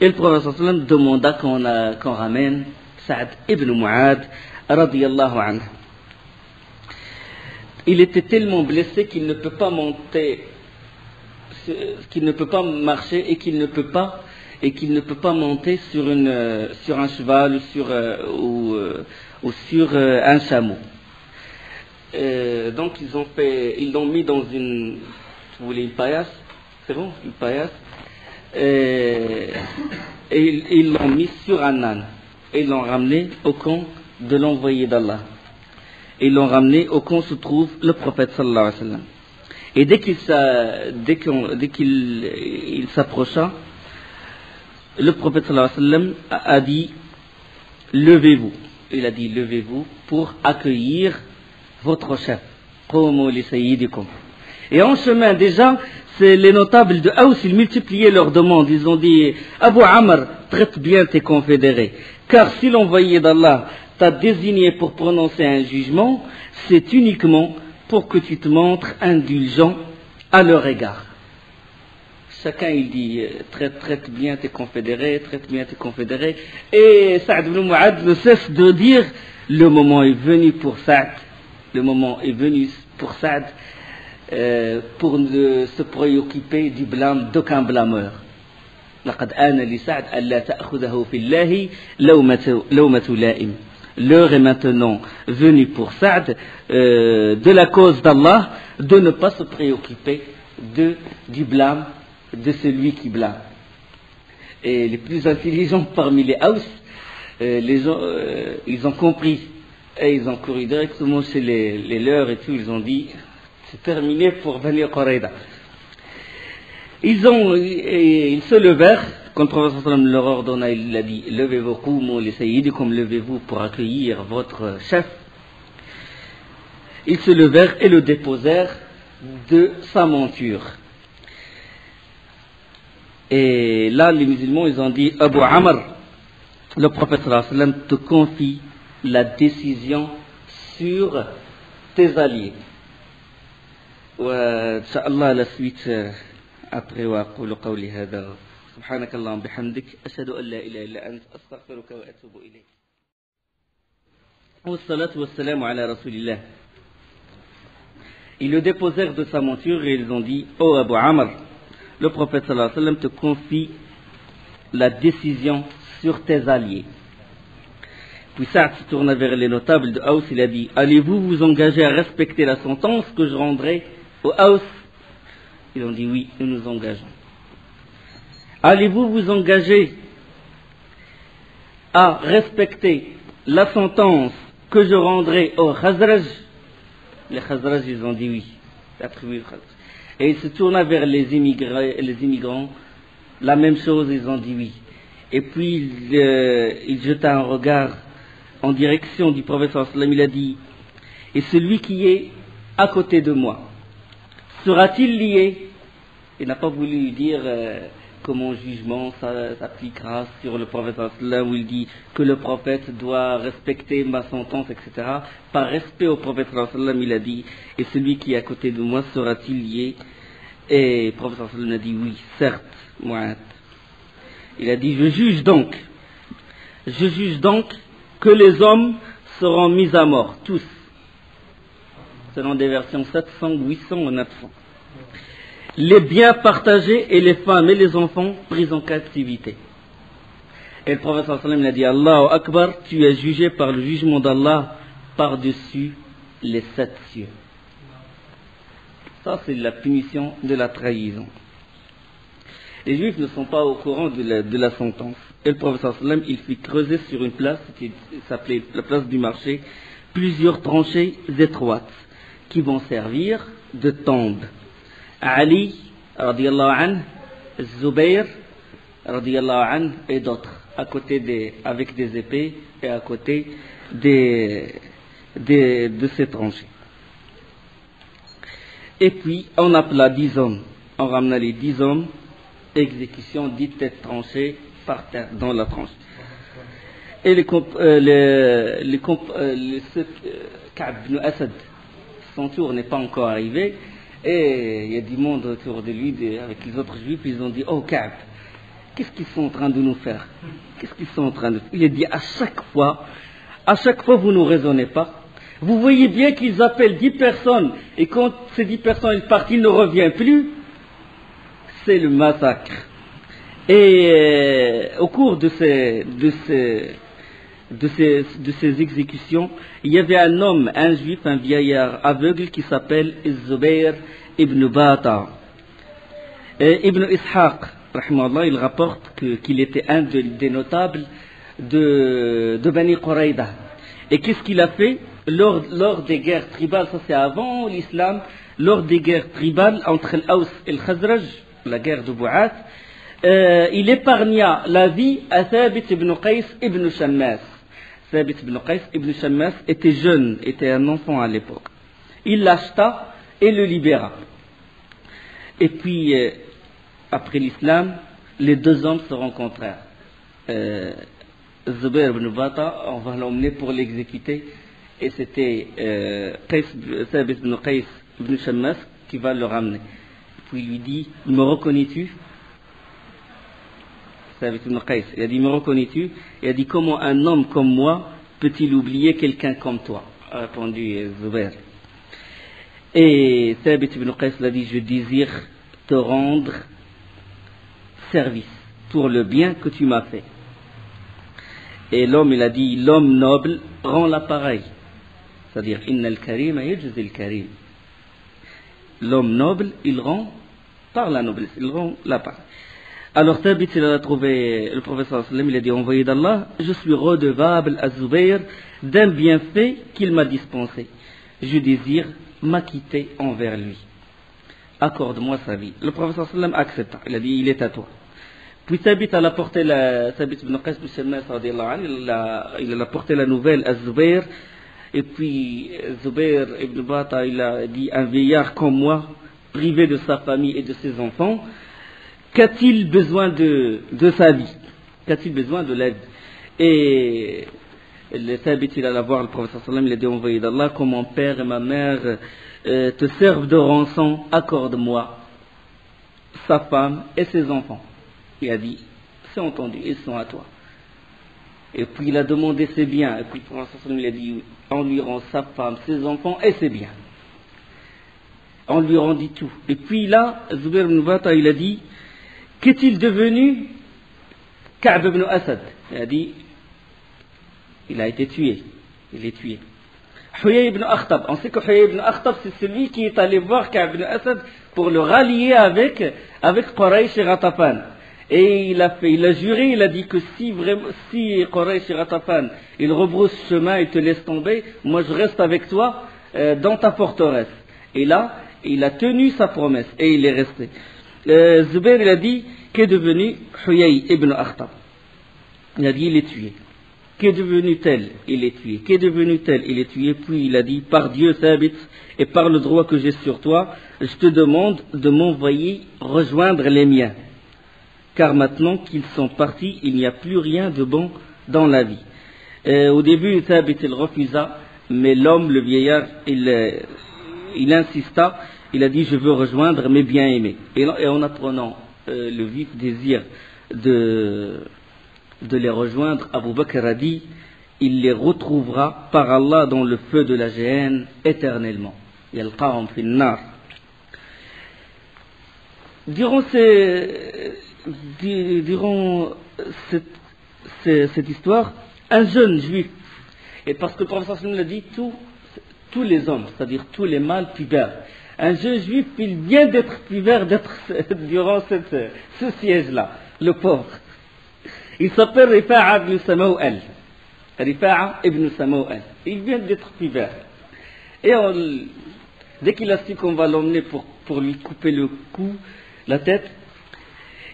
et le prophète demanda qu'on qu'on ramène Saad ibn Mu'ad radiyallahu anhu. Il était tellement blessé qu'il ne peut pas monter, qu'il ne peut pas marcher et qu'il ne peut pas et qu'il ne peut pas monter sur, une, sur un cheval ou sur, euh, euh, ou sur euh, un chameau. Euh, donc ils ont fait, ils l'ont mis dans une, vous voulez une paillasse, c'est bon, une paillasse, et, et ils l'ont mis sur un âne et ils l'ont ramené au camp de l'envoyé d'Allah. Et l'ont ramené au camp se trouve le prophète sallallahu alayhi wa sallam. Et dès qu'il qu'il il s'approcha, le prophète sallallahu alayhi wa sallam a, dit levez-vous. Il a dit levez-vous pour accueillir votre chef. Et en chemin, déjà, les notables de Haus, ils multipliaient leurs demandes. Ils ont dit, Abu Amr, traite bien tes confédérés. Car si l'envoyé d'Allah t'a désigné pour prononcer un jugement, c'est uniquement pour que tu te montres indulgent à leur égard. Chacun il dit euh, traite, traite bien tes confédérés, traite bien tes confédérés. Et Saad ibn Mu'ad ne cesse de dire le moment est venu pour Saad, le moment est venu pour Saad euh, pour ne se préoccuper du blâme d'aucun blâmeur. لقد آن لسعد ألا تأخذه في الله لومة, لومة لائم L'heure est maintenant venue pour Saad, euh, de la cause d'Allah, de ne pas se préoccuper de, du blâme de celui qui blâme. Et les plus intelligents parmi les Haus, euh, les euh, ils ont compris et ils ont couru directement chez les, les leurs et tout, ils ont dit c'est terminé pour Bani Quraida. Ils, ont, ils se levèrent, quand le prophète sallam leur ordonna, il a dit Levez-vous, qumu li sayyidikum, levez-vous pour accueillir votre chef. Ils se levèrent et le déposèrent de sa monture. Et là, les musulmans, ils ont dit Abu Amr, le prophète sallam te confie la décision sur tes alliés. وإن شاء الله la suite après وأقول قولي هذا سبحانك اللهم بحمدك أشهد أن لا إله إلا أنت أستغفرك وأتوب إليك والصلاة والسلام على رسول الله Ils le déposèrent de sa monture et ils ont dit Ô oh Abu Amr, le prophète sallallahu alayhi wa sallam te confie la décision sur tes alliés. Puis Saad se tourna vers les notables de Haus, il a dit Allez-vous vous engager à respecter la sentence que je rendrai au Haus Ils ont dit Oui, nous nous engageons. Allez-vous vous engager à respecter la sentence que je rendrai au Khazraj? Les Khazraj, ils ont dit oui. Et ils se tourna vers les immigrants, la même chose, ils ont dit oui. Et puis il, euh, il jeta un regard en direction du prophète sallam, il a dit Et celui qui est à côté de moi, sera-t-il lié? Il n'a pas voulu dire euh, mon jugement s'appliquera sur le prophète sallam, où il dit que le prophète doit respecter ma sentence, etc. Par respect au prophète il a dit Et celui qui est à côté de moi sera-t-il lié? Et le prophète a dit Oui, certes, moi. Il a dit Je juge donc. Je juge donc que les hommes seront mis à mort, tous, selon des versions 700, 800 ou 900. Les biens partagés et les femmes et les enfants pris en captivité. Et le prophète sallam a dit Allahu Akbar, tu es jugé par le jugement d'Allah par-dessus les sept cieux. Ça, c'est la punition de la trahison. Les juifs ne sont pas au courant de la, sentence. Et le prophète sallam, il fit creuser sur une place qui s'appelait la place du marché, plusieurs tranchées étroites qui vont servir de tombe. Ali, radiallahu anhu, Zubair, radiallahu anhu, et d'autres, à côté des, avec des épées et à côté de, ces tranchées. Et puis, on appela dix hommes. On ramena les dix hommes, exécution, dix têtes tranchées par terre, dans la tranche. Et les, comp- euh, les, les, comp- euh, les- euh, Asad, son tour n'est pas encore arrivé. Et il y a du monde autour de lui, avec les autres juifs, ils ont dit Oh Ka'b, qu'est-ce qu'ils sont en train de nous faire? Qu'est-ce qu'ils sont en train de faire? Il a dit à chaque fois, à chaque fois vous ne raisonnez pas. Vous voyez bien qu'ils appellent dix personnes et quand ces dix personnes partent, ils ne reviennent plus. C'est le massacre. Et euh, au cours de ces, de, ces, de, ces, exécutions, il y avait un homme, un juif, un vieillard aveugle qui s'appelle Zubair ibn Bata. Et Ibn Ishaq, il rapporte qu'il était un de- des notables de, de Bani. Et qu'est-ce qu'il a fait lors, des guerres tribales, ça c'est avant l'islam, lors des guerres tribales entre l'Aus et le Khazraj, la guerre de Bou'at, euh, il épargna la vie à Thabit ibn Qais ibn Shammas. Thabit ibn Qais ibn Shammas était jeune, était un enfant à l'époque. Il l'acheta et le libéra. Et puis, euh, après l'islam, les deux hommes se rencontrèrent. Euh, Zubair ibn Bata, on va l'emmener pour l'exécuter. Et c'était euh, ibn Qais ibn Shammas qui va le ramener. Puis il lui dit, me reconnais-tu? Ibn. Il a dit, me reconnais-tu Il a dit, comment un homme comme moi peut-il oublier quelqu'un comme toi a répondu Zubair. Et Thabit ibn Qais l'a dit, je désire te rendre service pour le bien que tu m'as fait. Et l'homme, il a dit, l'homme noble rend l'appareil. C'est-à-dire, inna al-karim yajzi al-karim. L'homme noble, il rend par la noblesse, il rend l'appareil. Alors Thabit, il a trouvé le professeur sallam, il a dit, envoyé d'Allah, je suis redevable à Zubair d'un bienfait qu'il m'a dispensé. Je désire m'acquitter envers lui. Accorde-moi sa vie. Le professeur sallam accepta. Il a dit, il est à toi. Puis Thabit a la, ibn il a, il a apporté la nouvelle à Zubair. Et puis Zubair il a dit, un vieillard comme moi, privé de sa famille et de ses enfants, qu'a-t-il besoin de, de sa vie? Qu'a-t-il besoin de l'aide? Et le Thabit, il alla voir le professeur sallam, il a dit, envoyé d'Allah, comme mon père et ma mère euh, te servent de rançon, accorde-moi sa femme et ses enfants. Il a dit, c'est entendu, ils sont à toi. Et puis il a demandé ses biens. Et puis le professeur sallam, il a dit, on lui rend sa femme, ses enfants et ses biens. On lui rendit tout. Et puis là, Zubair ibn il a dit, qu'est-il devenu Ka'b ibn Asad Il a dit, il a été tué. Il est tué. Huyay ibn Akhtab. On sait que Huyay ibn Akhtab, c'est celui qui est allé voir Ka'b ibn Asad pour le rallier avec, avec Quraysh et Ratafan. Et il a fait, il a juré, il a dit que si vraiment, si Quraysh et Ratafan, ils rebroussent chemin et te laissent tomber, moi je reste avec toi euh, dans ta forteresse. Et là, il a tenu sa promesse et il est resté. Euh, Zubair, a dit, qu'est devenu Huyay ibn Akhtab? Il a dit, il est tué. Qu'est devenu tel? Il est tué. Qu'est devenu tel? Il est tué. Puis il a dit, par Dieu, Thabit, et par le droit que j'ai sur toi, je te demande de m'envoyer rejoindre les miens. Car maintenant qu'ils sont partis, il n'y a plus rien de bon dans la vie. Euh, au début, Thabit, il refusa, mais l'homme, le vieillard, il, euh, il insista. Il a dit, je veux rejoindre mes bien-aimés. Et, en apprenant euh, le vif désir de, les rejoindre, Abu Bakr a dit, il les retrouvera par Allah dans le feu de la géhenne éternellement. Durant, ces, durant cette, cette, cette, histoire, un jeune juif, et parce que le professeur l'a dit, tous, tous les hommes, c'est-à-dire tous les mâles pubères, un jeune juif, il vient d'être pubère d'être (laughs) durant ce siège-là, le pauvre. Il s'appelle Rifa'a ibn Samaw'al. Rifa'a ibn Samaw'al. Il vient d'être pubère. Et dès qu'il a su qu'on va l'emmener pour, lui couper le cou, la tête,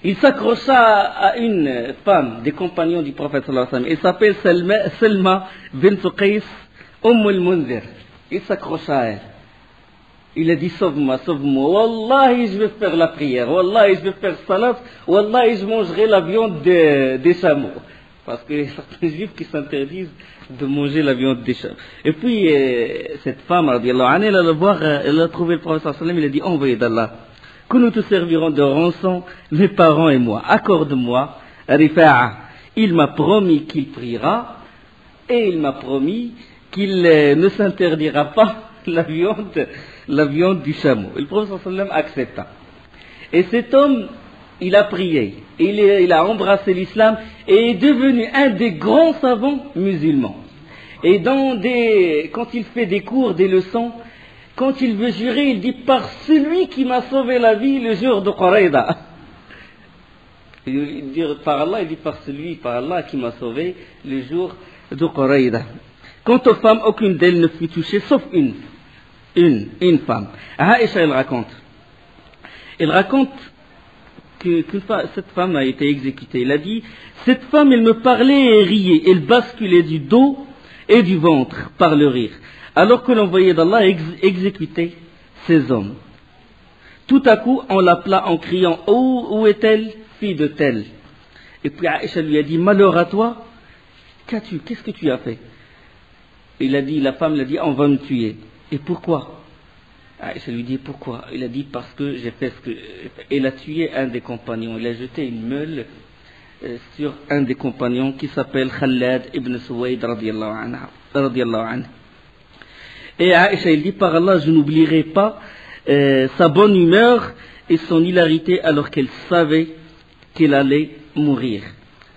il s'accrocha à une femme des compagnons du prophète sallallahu alayhi wa sallam. Elle s'appelle Selma, Selma bint Qais Umm al-Munzir, il s'accrocha à elle. Il a dit sauve-moi, sauve-moi. Wallahi, je vais faire la prière. Wallahi, je vais faire salat. Wallahi, je mangerai la viande des, des chameaux. Parce a (laughs) certains juifs qui s'interdisent de manger la viande des chameaux. Et puis, euh, cette femme, anha, elle a, voir, euh, elle a trouvé le prophète il a dit envoyé d'Allah, que nous te servirons de rançon, mes parents et moi. Accorde-moi, rifa'a. Il m'a promis qu'il priera et il m'a promis qu'il euh, ne s'interdira pas (laughs) la viande, la viande du chameau. Et le prophète sallam accepta. Et cet homme, il a prié, il, a embrassé l'islam et est devenu un des grands savants musulmans. Et dans des, quand il fait des cours, des leçons, quand il veut jurer, il dit par celui qui m'a sauvé la vie le jour de Quraïda. Il dit par Allah, il dit par celui, par Allah qui m'a sauvé le jour de Quraïda. Quant aux femmes, aucune d'elles ne fut touchée, sauf une. Une, une femme. Aïcha, elle raconte. Elle raconte que, cette femme a été exécutée. Elle a dit, cette femme, elle me parlait et riait. Elle basculait du dos et du ventre par le rire. Alors que l'envoyé d'Allah ex- exécutait ces hommes. Tout à coup, on l'appela en criant Où, où est-elle, fille de telle Et puis Aïcha lui a dit Malheur à toi, qu'as-tu Qu'est-ce que tu as fait? Il a dit La femme lui a dit On va me tuer. Et pourquoi Aïcha lui dit Pourquoi Il a dit Parce que j'ai fait ce que. Elle a tué un des compagnons. Il a jeté une meule euh, sur un des compagnons qui s'appelle Khalad ibn radiallahu anhu. Et Aïcha, il dit par Allah, je n'oublierai pas euh, sa bonne humeur et son hilarité alors qu'elle savait qu'elle allait mourir.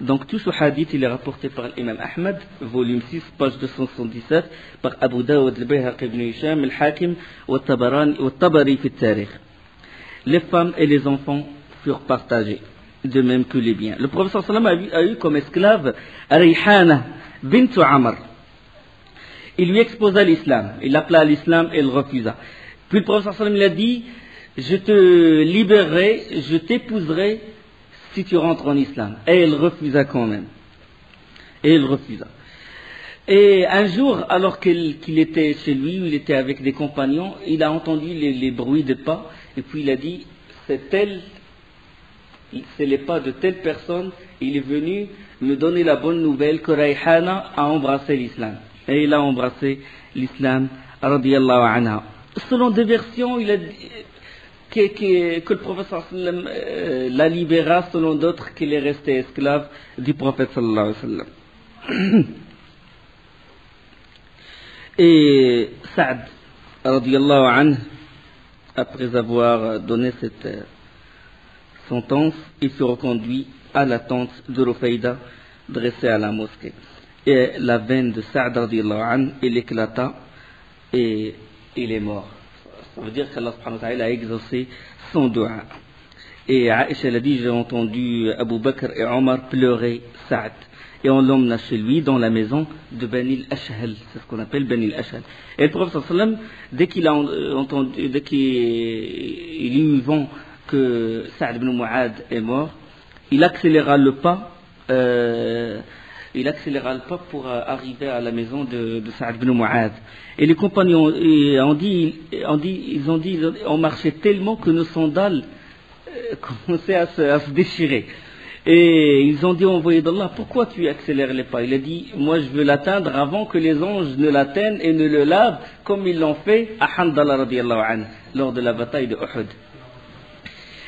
Donc tout ce hadith, il est rapporté par l'imam Ahmad, volume 6, page 277, par Abu Dawud, al-Bayhaqi ibn Hisham, al-Hakim, wa Tabarani- wa Tabari fi tarikh. Les femmes et les enfants furent partagés, de même que les biens. Le professeur sallam a, a eu comme esclave Rayhana bint Amr. Il lui exposa l'islam. Il l'appela à l'islam et il refusa. Puis le prophète sallam lui a dit Je te libérerai, je t'épouserai si tu rentres en islam. Et elle refusa quand même. Et il refusa. Et un jour, alors qu'il était chez lui, où il était avec des compagnons, il a entendu les, bruits de pas, et puis il a dit C'est tel, c'est les pas de telle personne, il est venu me donner la bonne nouvelle que Rayhana a embrassé l'islam. Et il a embrassé l'islam, anha. Selon des versions, il a dit que, que- que le sallam euh, la libéra, selon d'autres qu'il est resté esclave du prophète sallallahu alayhi wa sallam. (clears throat) Et Saad, anhu, après avoir donné cette euh, sentence, il fut reconduit à la tente de Rufayda dressée à la mosquée. Et la veine de Saad, anhu, il éclata et il est mort. Ça veut dire qu'Allah subhanahu wa ta'ala a exaucé son doigt. Et Aïcha elle a dit, j'ai entendu Abu Bakr et Omar pleurer Saad. Et on l'emmena chez lui dans la maison de Bani al-Ashhal. C'est ce qu'on appelle Bani al-Ashhal. Et le prophète sallam, dès qu'il a entendu, dès qu'il il eut vent que Saad ibn Mu'ad est mort, il accéléra le pas, euh, il accéléra le pas pour euh, arriver à la maison de, de Saad ibn Mu'ad. Et les compagnons ont dit, ont dit, ils ont dit, on marchait tellement que nos sandales euh, (laughs) commençaient à se, déchirer. Et ils ont dit au envoyé d'Allah, pourquoi tu accélères les pas? Il a dit, moi je veux l'atteindre avant que les anges ne l'atteignent et ne le lavent, comme ils l'ont fait à Handala lors de la bataille de Uhud.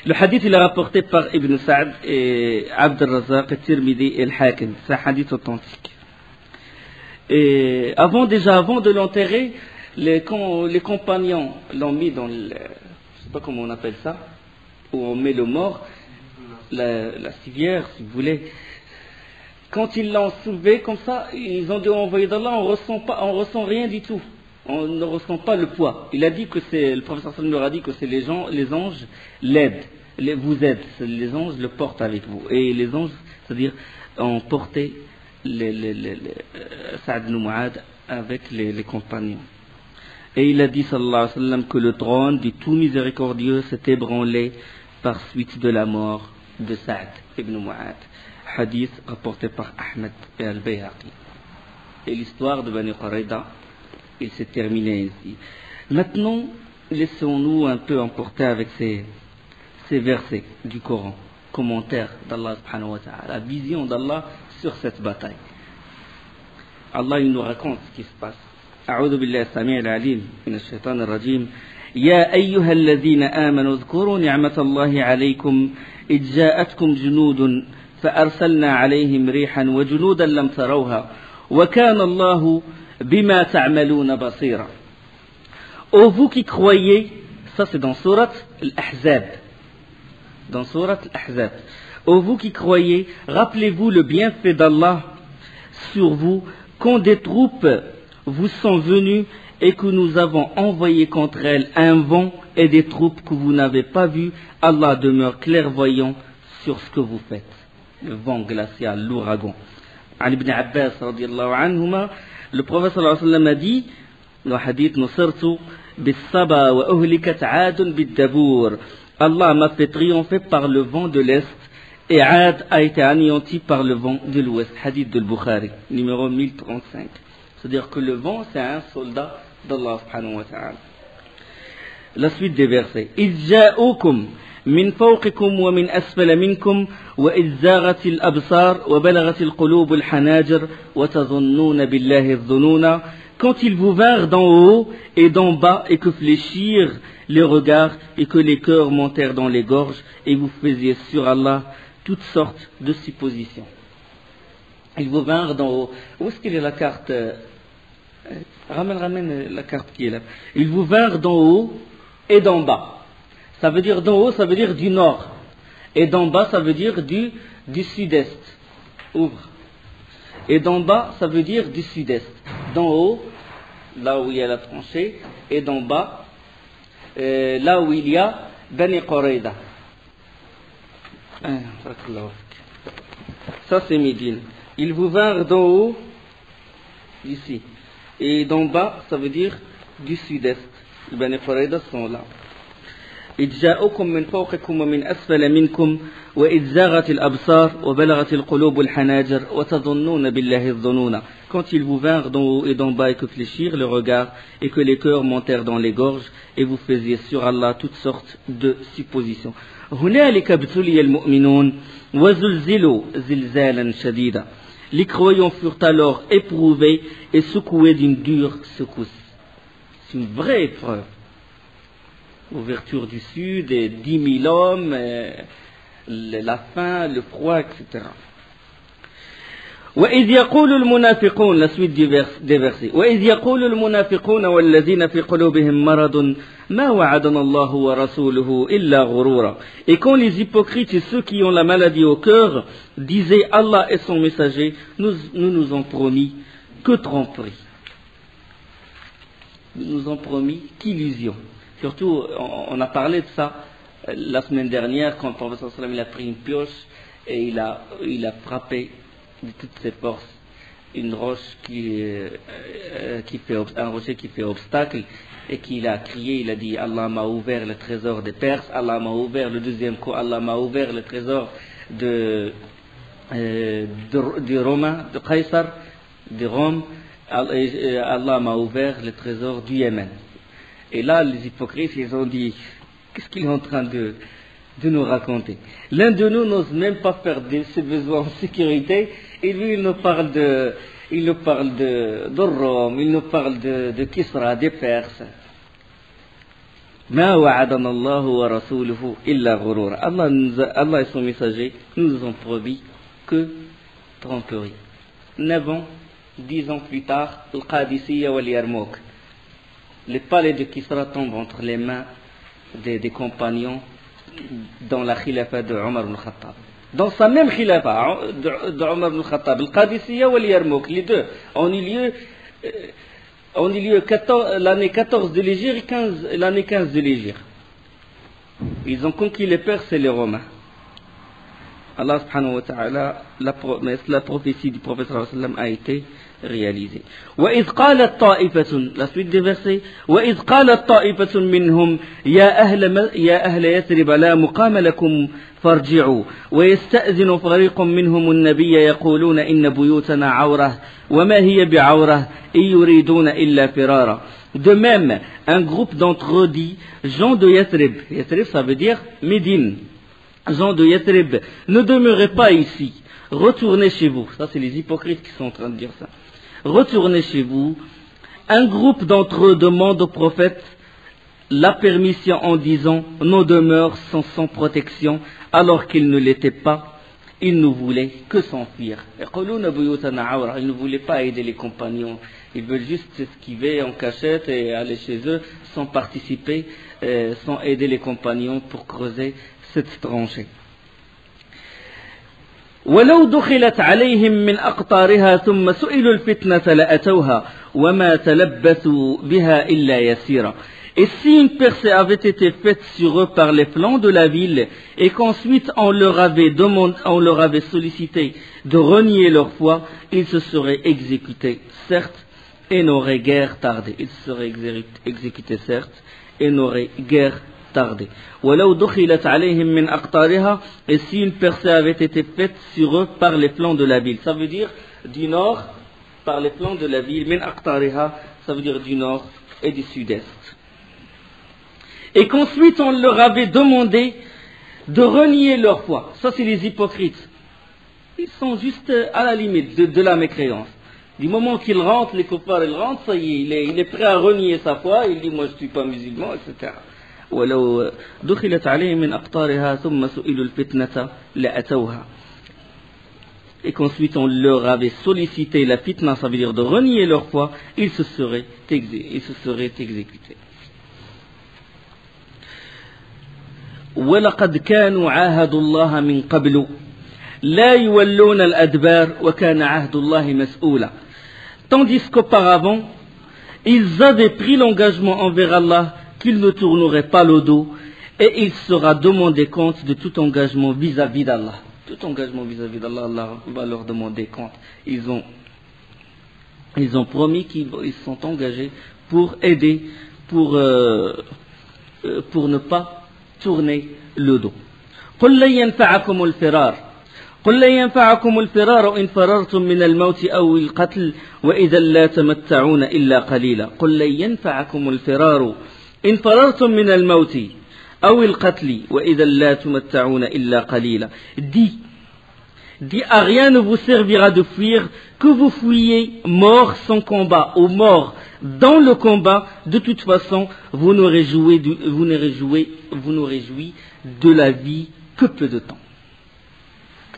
Le hadith il est rapporté par Ibn Sa'd et Abd al-Razaq, et Tirmidhi et al-Hakim. C'est un hadith authentique. Et avant, déjà avant de l'enterrer, les, com- les compagnons l'ont mis dans le, je sais pas comment on appelle ça, où on met le mort, la, civière, si vous voulez. Quand ils l'ont soulevé comme ça, ils ont dit envoyé d'Allah, on ressent pas, on ressent rien du tout. On ne ressent pas le poids. Il a dit que c'est, le professeur Sallam leur a dit que c'est les gens, les anges l'aident, les- vous aident. Les anges le portent avec vous. Et les anges, c'est-à-dire, ont porté les, euh, avec les, compagnons. Et il a dit, sallallahu alayhi wa que le trône du tout miséricordieux s'est ébranlé par suite de la mort de Saad ibn Mu'ad. Hadith rapporté par Ahmed Al-Bayhaqi. Et l'histoire de Bani il s'est terminé ainsi. Maintenant, laissons-nous un peu emporter avec ces, ces versets du Coran, commentaires d'Allah subhanahu wa ta'ala, la vision d'Allah sur cette bataille. Allah il nous raconte ce qui se passe. أعوذ بالله السميع العليم من الشيطان الرجيم يا أيها الذين آمنوا اذكروا نعمة الله عليكم إذ جاءتكم جنود فأرسلنا عليهم ريحا وجنودا لم تروها وكان الله bima ta'maluna basira. Ô vous qui croyez, ça c'est dans Surat al-Ahzab. Dans Surat al-Ahzab. Ô vous qui croyez, rappelez-vous le bienfait d'Allah sur vous quand des troupes vous sont venues et que nous avons envoyé contre elles un vent et des troupes que vous n'avez pas vues. Allah demeure clairvoyant sur ce que vous faites. Le vent glacial, l'ouragan. ibn Abbas, le prophète sallallahu alayhi wa sallam a dit, le hadith, Nusirtu bis-saba wa uhlikat bid-dabour. Allah m'a fait triompher par le vent de l'Est et Aad a été anéanti par le vent de l'Ouest. Hadith de Bukhari, numéro 1035. C'est-à-dire que le vent, c'est un soldat d'Allah subhanahu wa ta'ala. La suite des versets إذ جاءوكم من فوقكم ومن أسفل منكم وإذ زاغت الأبصار وبلغت القلوب الحناجر وتظنون بالله الظنون quand ils vous vinrent d'en haut et d'en bas et que fléchirent les regards et que les cœurs montèrent dans les gorges et vous faisiez sur Allah toutes sortes de suppositions. Ils vous vinrent d'en haut. Où est-ce qu'il est la carte euh, Ramène, ramène la carte qui est là. Ils vous vinrent d'en haut et d'en bas. Ça veut dire d'en haut, ça veut dire du nord. Et d'en bas, ça veut dire du, sud-est. Ouvre. Et d'en bas, ça veut dire du sud-est. D'en haut, là où il y a la tranchée, et d'en bas, euh, là où il y a Bani Quraida. Ça, c'est Médine. Ils vous vinrent d'en haut, ici. Et d'en bas, ça veut dire du sud-est. Les Bani sont là. إذ جاءكم من فوقكم ومن أسفل منكم وإذ زاغت الأبصار وبلغت القلوب الحناجر وتظنون بالله الظنون Quand ils vous vinrent d'en haut et d'en bas et que fléchirent le regard et que les cœurs montèrent dans les gorges et vous faisiez sur Allah toutes sortes de suppositions. هنالك ابتلي المؤمنون وزلزلوا زلزالا شديدا Les croyants furent alors éprouvés et secoués d'une dure secousse. C'est une vraie épreuve. Ouverture du sud, et dix mille hommes, et la faim, le froid, etc. وإذ يقول المنافقون la suite du vers, des versets وإذ يقول المنافقون والذين في قلوبهم مرض ما وعدنا الله ورسوله إلا غرورا et quand les hypocrites et ceux qui ont la maladie au cœur disaient Allah et son messager nous nous, nous ont promis que tromperie nous nous ont promis qu'illusion surtout on, a parlé de ça la semaine dernière quand le professeur il a pris une pioche et il a, frappé de toutes ses forces une roche qui, euh, qui fait un rocher qui fait obstacle et qu'il a crié, il a dit Allah m'a ouvert le trésor des Perses, Allah m'a ouvert le deuxième coup, Allah m'a ouvert le trésor euh, du Romain, de Caesar, de Rome, Allah m'a ouvert le trésor du Yémen. Et là, les hypocrites, ils ont dit, qu'est-ce qu'il est en train de, de nous raconter? L'un de nous n'ose même pas perdre ses besoins en sécurité, et lui, il nous parle de, il nous parle de, Rome, il nous parle de, de Kisra, des Perses. Allah, nous a, Allah et son messager nous ont promis que tromperie. Neuf ans, dix ans plus tard, Al-Qadisiyya wal Yarmouk. Le palais de Kisra tombe entre les mains des, compagnons dans la khilafa de Omar ibn Khattab. Dans sa même khilafa de, de Omar ibn Khattab, le Qadisiyya ou le Yarmouk, les deux, ont eu lieu, euh, eu lieu l'année 14 de l'Égypte et 15, l'année 15 de l'Égypte. Ils ont conquis les Perses et les Romains. Allah subhanahu wa ta'ala, la, la prophétie du prophète a été réalisée. وإذ قالت طائفة وإذ قالت طائفة منهم يا أهل يا أهل يثرب لا مقام لكم فارجعوا ويستأذن فريق منهم النبي يقولون إن بيوتنا عورة وما هي بعورة إن يريدون إلا فرارا De même, un groupe d'entre eux dit, Jean de Yathrib, Yathrib ça veut dire Médine, Jean de Yathrib, ne demeurez pas ici, retournez chez vous. Ça, c'est les hypocrites qui sont en train de dire ça. Retournez chez vous. Un groupe d'entre eux demande au prophète la permission en disant nos demeures sont sans protection, alors qu'ils ne l'étaient pas. Ils ne voulaient que s'enfuir. Ils ne voulaient pas aider les compagnons. Ils veulent juste s'esquiver en cachette et aller chez eux sans participer, euh, sans aider les compagnons pour creuser cette tranchée. ولو دخلت عليهم من أقطارها ثم سئلوا الفتنة لأتوها وما تلبثوا بها إلا يسيرا Et si une percée avait été faite sur eux par les flancs de la ville, et qu'ensuite on leur avait demandé, on leur avait sollicité de renier leur foi, ils se seraient exécutés, certes, et n'auraient guère tardé. Ils se seraient exécutés, certes, et n'auraient guère et si une percée avait été faite sur eux par les flancs de la ville, ça veut dire du nord, par les flancs de la ville, ça veut dire du nord et du sud-est et qu'ensuite on leur avait demandé de renier leur foi. Ça, c'est les hypocrites. Ils sont juste à la limite de, la mécréance. Du moment qu'ils rentrent, les copains, ils rentrent, ça y est, il est, prêt à renier sa foi, il dit moi je ne suis pas musulman, etc. Et qu'ensuite on leur avait sollicité la fitna, ça veut dire de renier leur foi, ils se seraient, ils se seraient exécutés. ولقد كانوا عاهدوا الله من قبل لا يولون الأدبار وكان عهد الله مسؤولا tandis qu'auparavant ils avaient pris l'engagement envers Allah qu'ils ne tourneraient pas le dos et il sera demandé compte de tout engagement vis-à-vis d'Allah tout engagement vis-à-vis d'Allah Allah va leur demander compte ils ont ils ont promis qu'ils sont engagés pour aider pour euh, pour ne pas tourner le dos. قل لن ينفعكم الفرار قل لن ينفعكم الفرار إن فررتم من الموت أو القتل وإذا لا تمتعون إلا قليلا قل لن ينفعكم الفرار إن فررتم من الموت أو القتل وإذا لا تمتعون إلا قليلا Dis, dis à rien ne vous servira de fuir que vous fuyez mort sans combat ou mort dans le combat, de toute façon, vous nous réjouissez, vous nous réjouissez, vous nous réjouissez de la vie que peu de temps.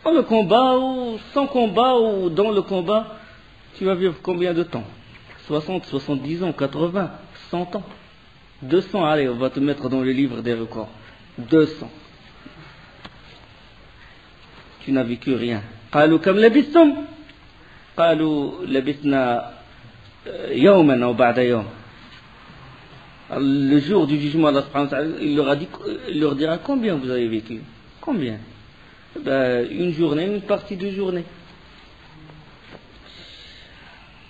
Dans le combat ou sans combat ou dans le combat, tu vas vivre combien de temps 60, 70 ans, 80, 100 ans 200, allez, on va te mettre dans le livre des records. 200. Tu n'as vécu rien. قالوا كم لبثتم قالوا لبثنا يوما أو بعد يوم le jour du jugement Allah il leur, a dit, il leur dira combien vous avez vécu Combien ben, Une journée, une partie de journée.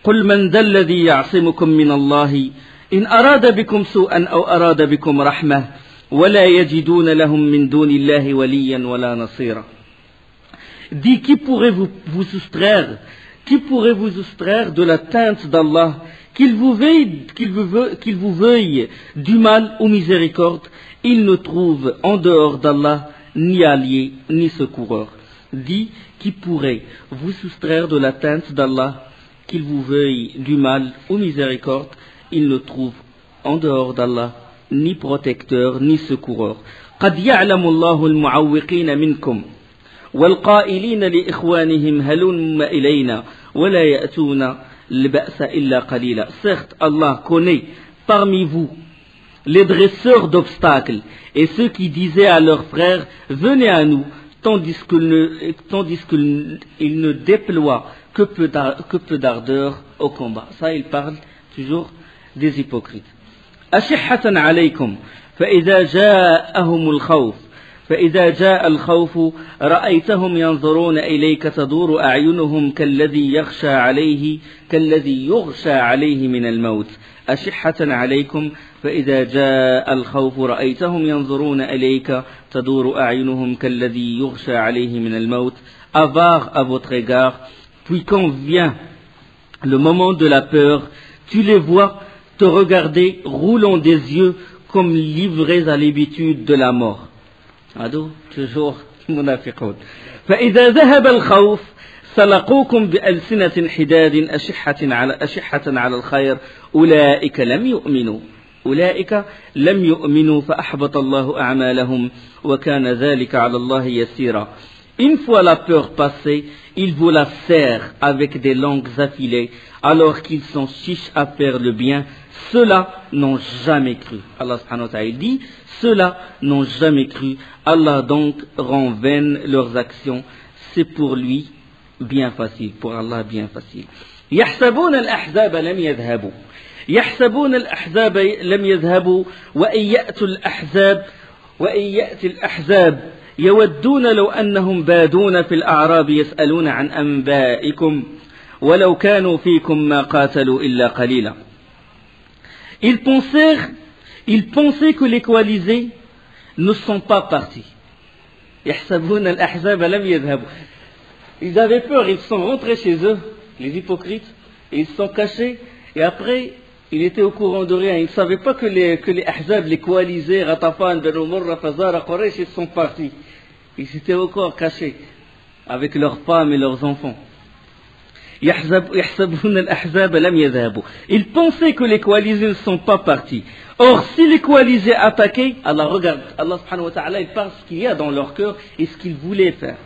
قل من ذا الذي يعصمكم من الله إن أراد بكم سوءا أو أراد بكم رحمة ولا يجدون لهم من دون الله وليا ولا نصيرا Dis qui pourrait vous, vous soustraire Qui pourrait vous soustraire de la teinte d'Allah Qu'il vous, veuille, qu'il vous, qu'il vous veuille du mal ou miséricorde, il ne trouve en dehors d'Allah ni allié ni secoureur. Dit qui pourrait vous soustraire de la teinte d'Allah, qu'il vous veuille du mal ou miséricorde, il ne trouve en dehors d'Allah ni protecteur ni secoureur. قد يعلم الله المعوقين منكم والقائلين لإخوانهم هلم إلينا ولا يأتون البأس إلا قليلا certes Allah connaît parmi vous les dresseurs d'obstacles et ceux qui disaient à leurs frères venez à nous tandis qu'ils ne, déploient que peu d'ardeur au combat ça il parle toujours des hypocrites. أشحة عليكم فإذا جاءهم الخوف فإذا جاء الخوف رأيتهم ينظرون إليك تدور أعينهم كالذي يخشى عليه كالذي يغشى عليه من الموت أشحة عليكم فإذا جاء الخوف رأيتهم ينظرون إليك تدور أعينهم كالذي يغشى عليه من الموت avare à votre égard puis quand vient le moment de la peur tu les vois te regarder roulant des yeux comme livrés à l'habitude de la mort عدو toujours منافقون فإذا ذهب الخوف سلقوكم بألسنة حداد أشحة على أشحة على الخير أولئك لم يؤمنوا أولئك لم يؤمنوا فأحبط الله أعمالهم وكان ذلك على الله يسيرا Une fois la peur passée, ils vous la serrent avec des langues affilées, alors qu'ils sont chiches à faire le bien. Ceux-là n'ont jamais cru. Allah subhanahu wa ta'ala dit, ceux-là n'ont jamais cru. Allah donc rend vaines leurs actions. C'est pour lui bien facile, pour Allah bien facile. يحسبون الأحزاب لم يذهبوا يحسبون الأحزاب لم يذهبوا وإن يأتوا الأحزاب وإن يأتي الأحزاب يودون لو أنهم بادون في الأعراب يسألون عن أنبائكم ولو كانوا فيكم ما قاتلوا إلا قليلا Ils pensaient que les coalisés ne sont pas partis. Ils avaient peur, ils sont rentrés chez eux, les hypocrites, et ils se sont cachés, et après, ils étaient au courant de rien. Ils ne savaient pas que les, que les coalisés, Ratafan, Ben Rafazar, Quraysh, ils sont partis. Ils étaient encore cachés avec leurs femmes et leurs enfants. Ils pensaient que les coalisés ne sont pas partis. Or, si les coalisés attaquaient, Allah regarde, Allah subhanahu wa ta'ala, il parle ce qu'il y a dans leur cœur et ce qu'ils voulaient faire.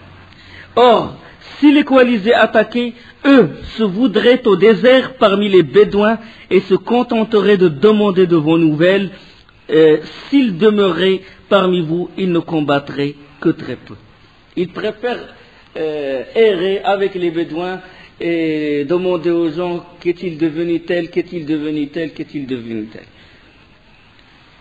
Or, si les coalisés attaquaient, eux se voudraient au désert parmi les Bédouins et se contenteraient de demander de vos nouvelles. Euh, S'ils demeuraient parmi vous, ils ne combattraient que très peu. Ils préfèrent euh, errer avec les Bédouins et demander aux gens qu'est-il devenu tel, qu'est-il devenu tel, qu'est-il devenu tel.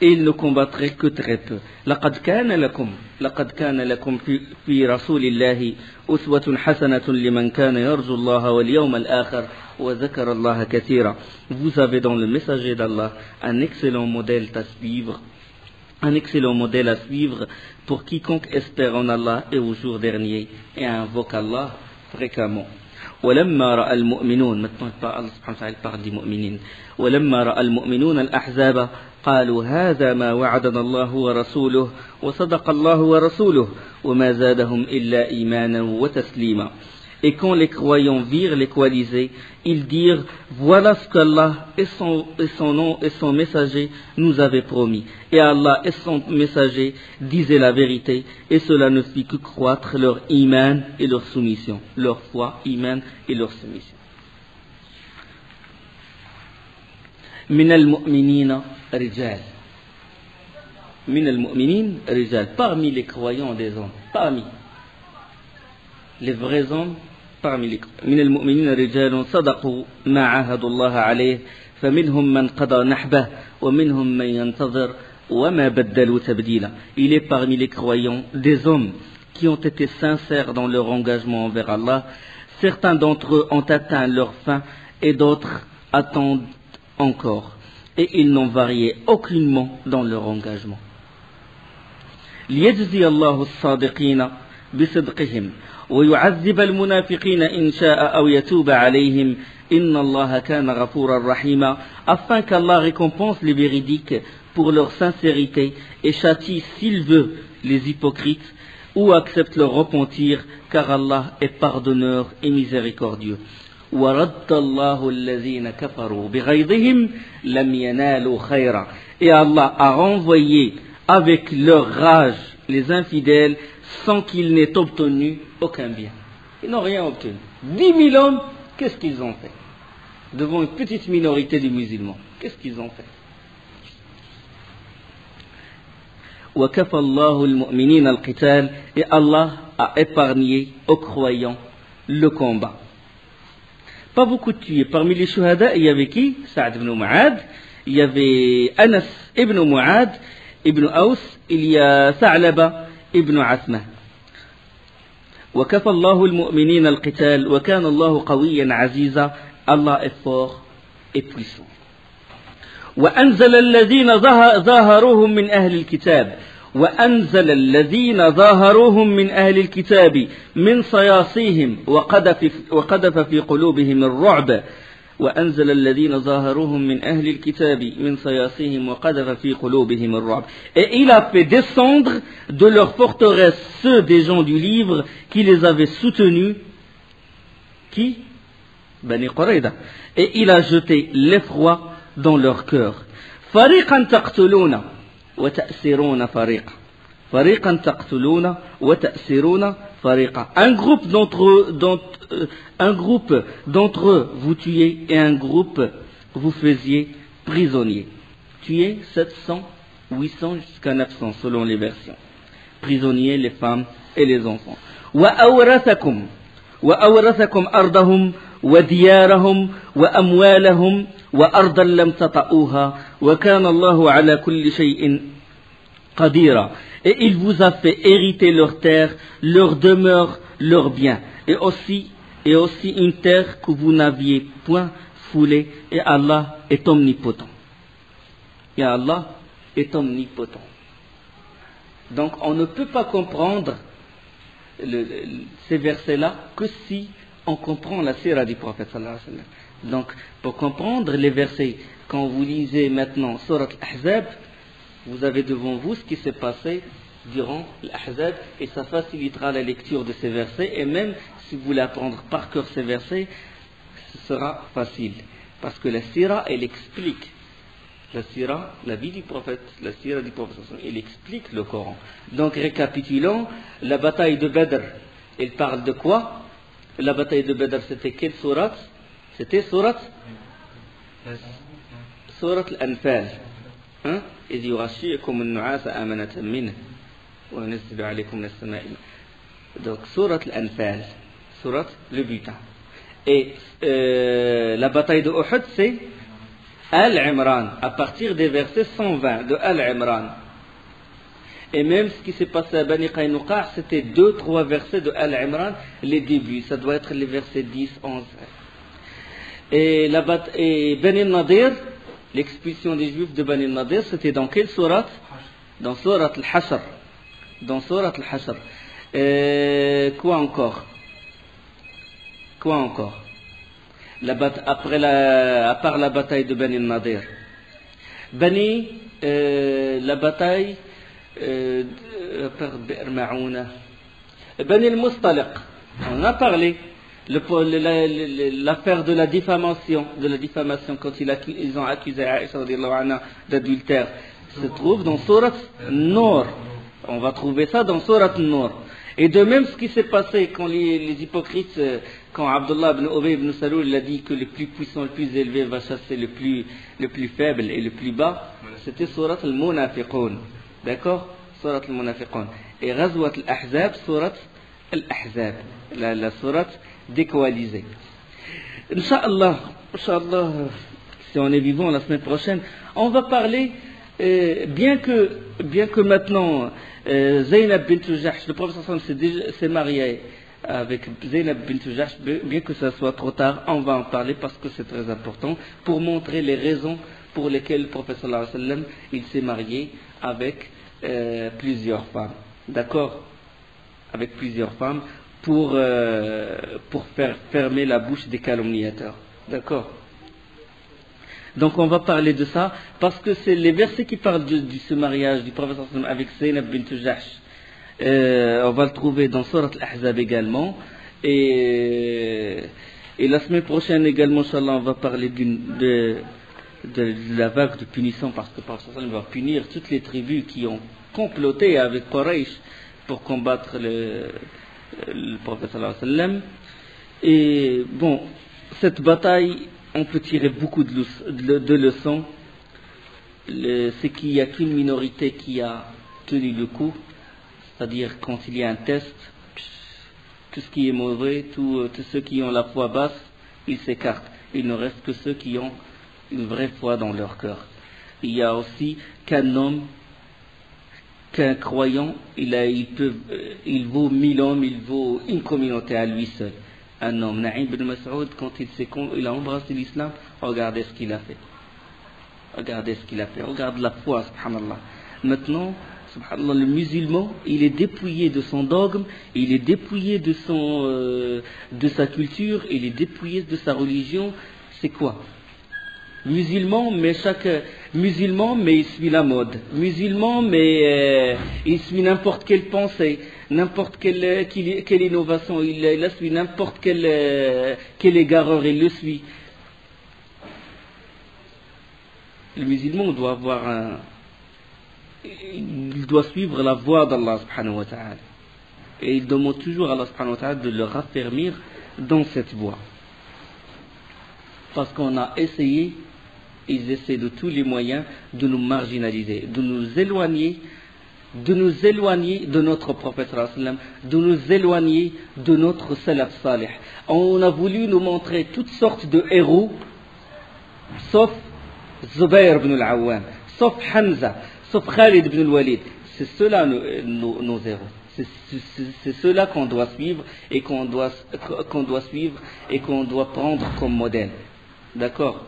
Et ils ne combattraient que très peu. لقد كان لكم لقد كان لكم في, في رسول الله أسوة حسنة لمن كان يرجو الله واليوم الآخر وذكر الله كثيرا. Vous avez dans le messager d'Allah un excellent modèle à suivre, un excellent modèle à suivre pour quiconque espère en Allah et au jour dernier et invoque Allah fréquemment. ولما رأى المؤمنون الله سبحانه وتعالى parle مؤمنين. ولما رأى المؤمنون الأحزاب قالوا هذا ما وعدنا الله ورسوله وصدق الله ورسوله وما زادهم إلا إيمانا وتسليما. Et quand les croyants virent les coalisés, ils dirent Voilà ce qu'Allah et son, et son nom et son messager nous avaient promis. Et Allah et son messager disaient la vérité, et cela ne fit que croître leur iman et leur soumission. Leur foi, iman et leur soumission. Parmi les croyants des hommes, parmi les vrais hommes parmi من المؤمنين رجال صدقوا ما عاهدوا الله عليه فمنهم من قضى نحبه ومنهم من ينتظر وما بدلوا تبديلا Il est parmi les croyants des hommes qui ont été sincères dans leur engagement envers Allah. Certains d'entre eux ont atteint leur fin et d'autres attendent encore. Et ils n'ont varié aucunement dans leur engagement. ليجزي الله الصادقين بصدقهم ويعذب المنافقين إن شاء أو يتوب عليهم إن الله كان غفورا رحيما afin qu'Allah récompense les véridiques pour leur sincérité et châtie s'il veut les hypocrites ou accepte leur repentir car Allah est pardonneur et miséricordieux ورد الله الذين كفروا بغيظهم لم ينالوا خيرا et Allah a renvoyé avec leur rage les infidèles sans qu'ils n'aient obtenu aucun bien. Ils n'ont rien obtenu. Dix mille hommes, qu'est-ce qu'ils ont fait Devant une petite minorité de musulmans, qu'est-ce qu'ils ont fait Et Allah a épargné aux croyants le combat. Pas beaucoup de tués. Parmi les shuhada, il y avait qui Saad ibn Mu'ad, il y avait Anas ibn Mu'ad, ibn Aus, il y a Sa'laba, ibn Asma. وكفى الله المؤمنين القتال وكان الله قويا عزيزا. Allah est fort وأنزل الذين ظاهروهم من أهل الكتاب. وأنزل الذين ظاهروهم من أهل الكتاب من صياصيهم. وقذف في قلوبهم الرعب. وأنزل الذين ظاهروهم من أهل الكتاب من صياصيهم وقذف في قلوبهم الرعب. Et il a fait descendre de leur forteresse ceux des gens du livre qui les avaient soutenus. Qui? بني قريدة Et il a jeté l'effroi dans leur cœur. فريقا تقتلون وتأسرون فريقا فريقا تقتلون وتأسرون فريقا un groupe d'entre eux un groupe d'entre eux vous tuez et un groupe vous faisiez prisonniers tuez 700 800 jusqu'à 900 selon les versions prisonniers les femmes et les enfants وأورثكم وأورثكم أرضهم وديارهم وأموالهم وأرضا لم تطئوها وكان الله على كل شيء قديرا et il vous a fait hériter leurs terres, leurs demeures, leurs biens, et aussi, et aussi une terre que vous n'aviez point foulée, et Allah est omnipotent. Et Allah est omnipotent. Donc on ne peut pas comprendre ces versets-là que si on comprend la sira du prophète. Donc, pour comprendre les versets, quand vous lisez maintenant Surat Al-Ahzab, vous avez devant vous ce qui s'est passé durant l'Ahzab et ça facilitera la lecture de ces versets et même si vous voulez apprendre par cœur ces versets, ce sera facile. Parce que la sira, elle explique la sira, la vie du prophète, la sira du prophète, elle explique le Coran. Donc récapitulons, la bataille de Badr, elle parle de quoi? La bataille de Badr, c'était quelle surat C'était surat Surat al-Anfal. Hein? إذ يغشيكم النعاس أمنة منه ونزل عليكم من السماء Donc, surat al-Anfal, surat le butin. Et euh, la bataille de Uhud, c'est Al-Imran, à partir des versets 120 de Al-Imran. Et même ce qui s'est passé à Bani Qaynuqa, c'était deux, trois versets de Al-Imran, les débuts. Ça doit être les versets 10, 11. Et, la bat et Bani Nadir, l'expulsion des Juifs de Bani Nadir, c'était dans quelle surat Dans surat Al-Hashr. Dans surat Al-Hashr. Et quoi encore? Quoi encore? Après la, à part la bataille de Bani Nadir. Bani, euh, la bataille euh, Bani al-Mustaliq. On a parlé. L'affaire de la diffamation, de la diffamation quand ils ont accusé Aïcha d'adultère, se trouve dans Surat Nour. On va trouver ça dans Surat Nour. Et de même, ce qui s'est passé quand les, hypocrites, quand Abdullah ibn Ubay ibn Saloul a dit que le plus puissant, le plus élevé va chasser le plus, le plus faible et le plus bas, c'était Surat al-Munafiqun. D'accord? Surat al-Munafiqun. Et Ghazwat al-Ahzab, Surat al-Ahzab. La, la Surat décoalisée. Inch'Allah, Inch'Allah, si on est vivant la semaine prochaine, on va parler, euh, bien, que, bien que maintenant, euh, Zainab bint Jahsh, le professeur s'est marié avec Zainab bint Jahsh, bien que ce soit trop tard, on va en parler parce que c'est très important pour montrer les raisons pour lesquelles le professeur il s'est marié avec euh, plusieurs femmes. D'accord? Avec plusieurs femmes pour, euh, pour faire fermer la bouche des calomniateurs. D'accord donc on va parler de ça parce que c'est les versets qui parlent de, ce mariage du prophète avec Zainab bint Jahsh. Euh, on va le trouver dans Surat Al-Ahzab également. Et, et, la semaine prochaine également, Inch'Allah, on va parler de, de, la vague de punition parce que le prophète va punir toutes les tribus qui ont comploté avec Quraysh pour combattre le, le prophète Et bon, cette bataille on peut tirer beaucoup de, leçons. C'est qu'il n'y a qu'une minorité qui a tenu le coup, c'est-à-dire quand il y a un test, tout ce qui est mauvais, tous ceux qui ont la foi basse, ils s'écartent. Il ne reste que ceux qui ont une vraie foi dans leur cœur. Il y a aussi qu'un homme, qu'un croyant, euh, il vaut mille hommes, il vaut une communauté à lui seul. Un homme, Naïm ibn Mas'ud, quand il, il a embrassé l'islam, regardez ce qu'il a fait. Regardez ce qu'il a fait. Regarde la foi, subhanallah. Maintenant, subhanallah, le musulman, il est dépouillé de son dogme, il est dépouillé de, son, euh, de sa culture, il est dépouillé de sa religion. C'est quoi? Musulman, mais chaque musulman, mais il suit la mode. Musulman, mais euh, il suit n'importe quelle pensée, n'importe quelle, quelle, innovation, il, il suit n'importe quelle, euh, égareur, il le suit. Le musulman doit avoir un, il doit suivre la voie d'Allah subhanahu wa ta'ala. Et il demande toujours à Allah subhanahu wa ta'ala de le raffermir dans cette voie. Parce qu'on a essayé, ils essaient de tous les moyens de nous marginaliser, de nous éloigner, de nous éloigner de notre prophète de nous éloigner de notre salaf salih. On a voulu nous montrer toutes sortes de héros, sauf Zubayr ibn al-Awwam, sauf Hamza, sauf Khalid ibn al-Walid. C'est cela nos, héros. C'est cela qu'on doit suivre et qu'on doit suivre et qu'on doit prendre comme modèle. D'accord?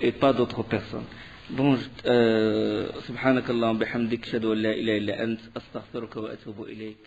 Et pas d'autres personnes. Bon, euh, subhanakallah, bihamdik, shadu la ilaha illa ant, astaghfiruka wa atubu ilayk.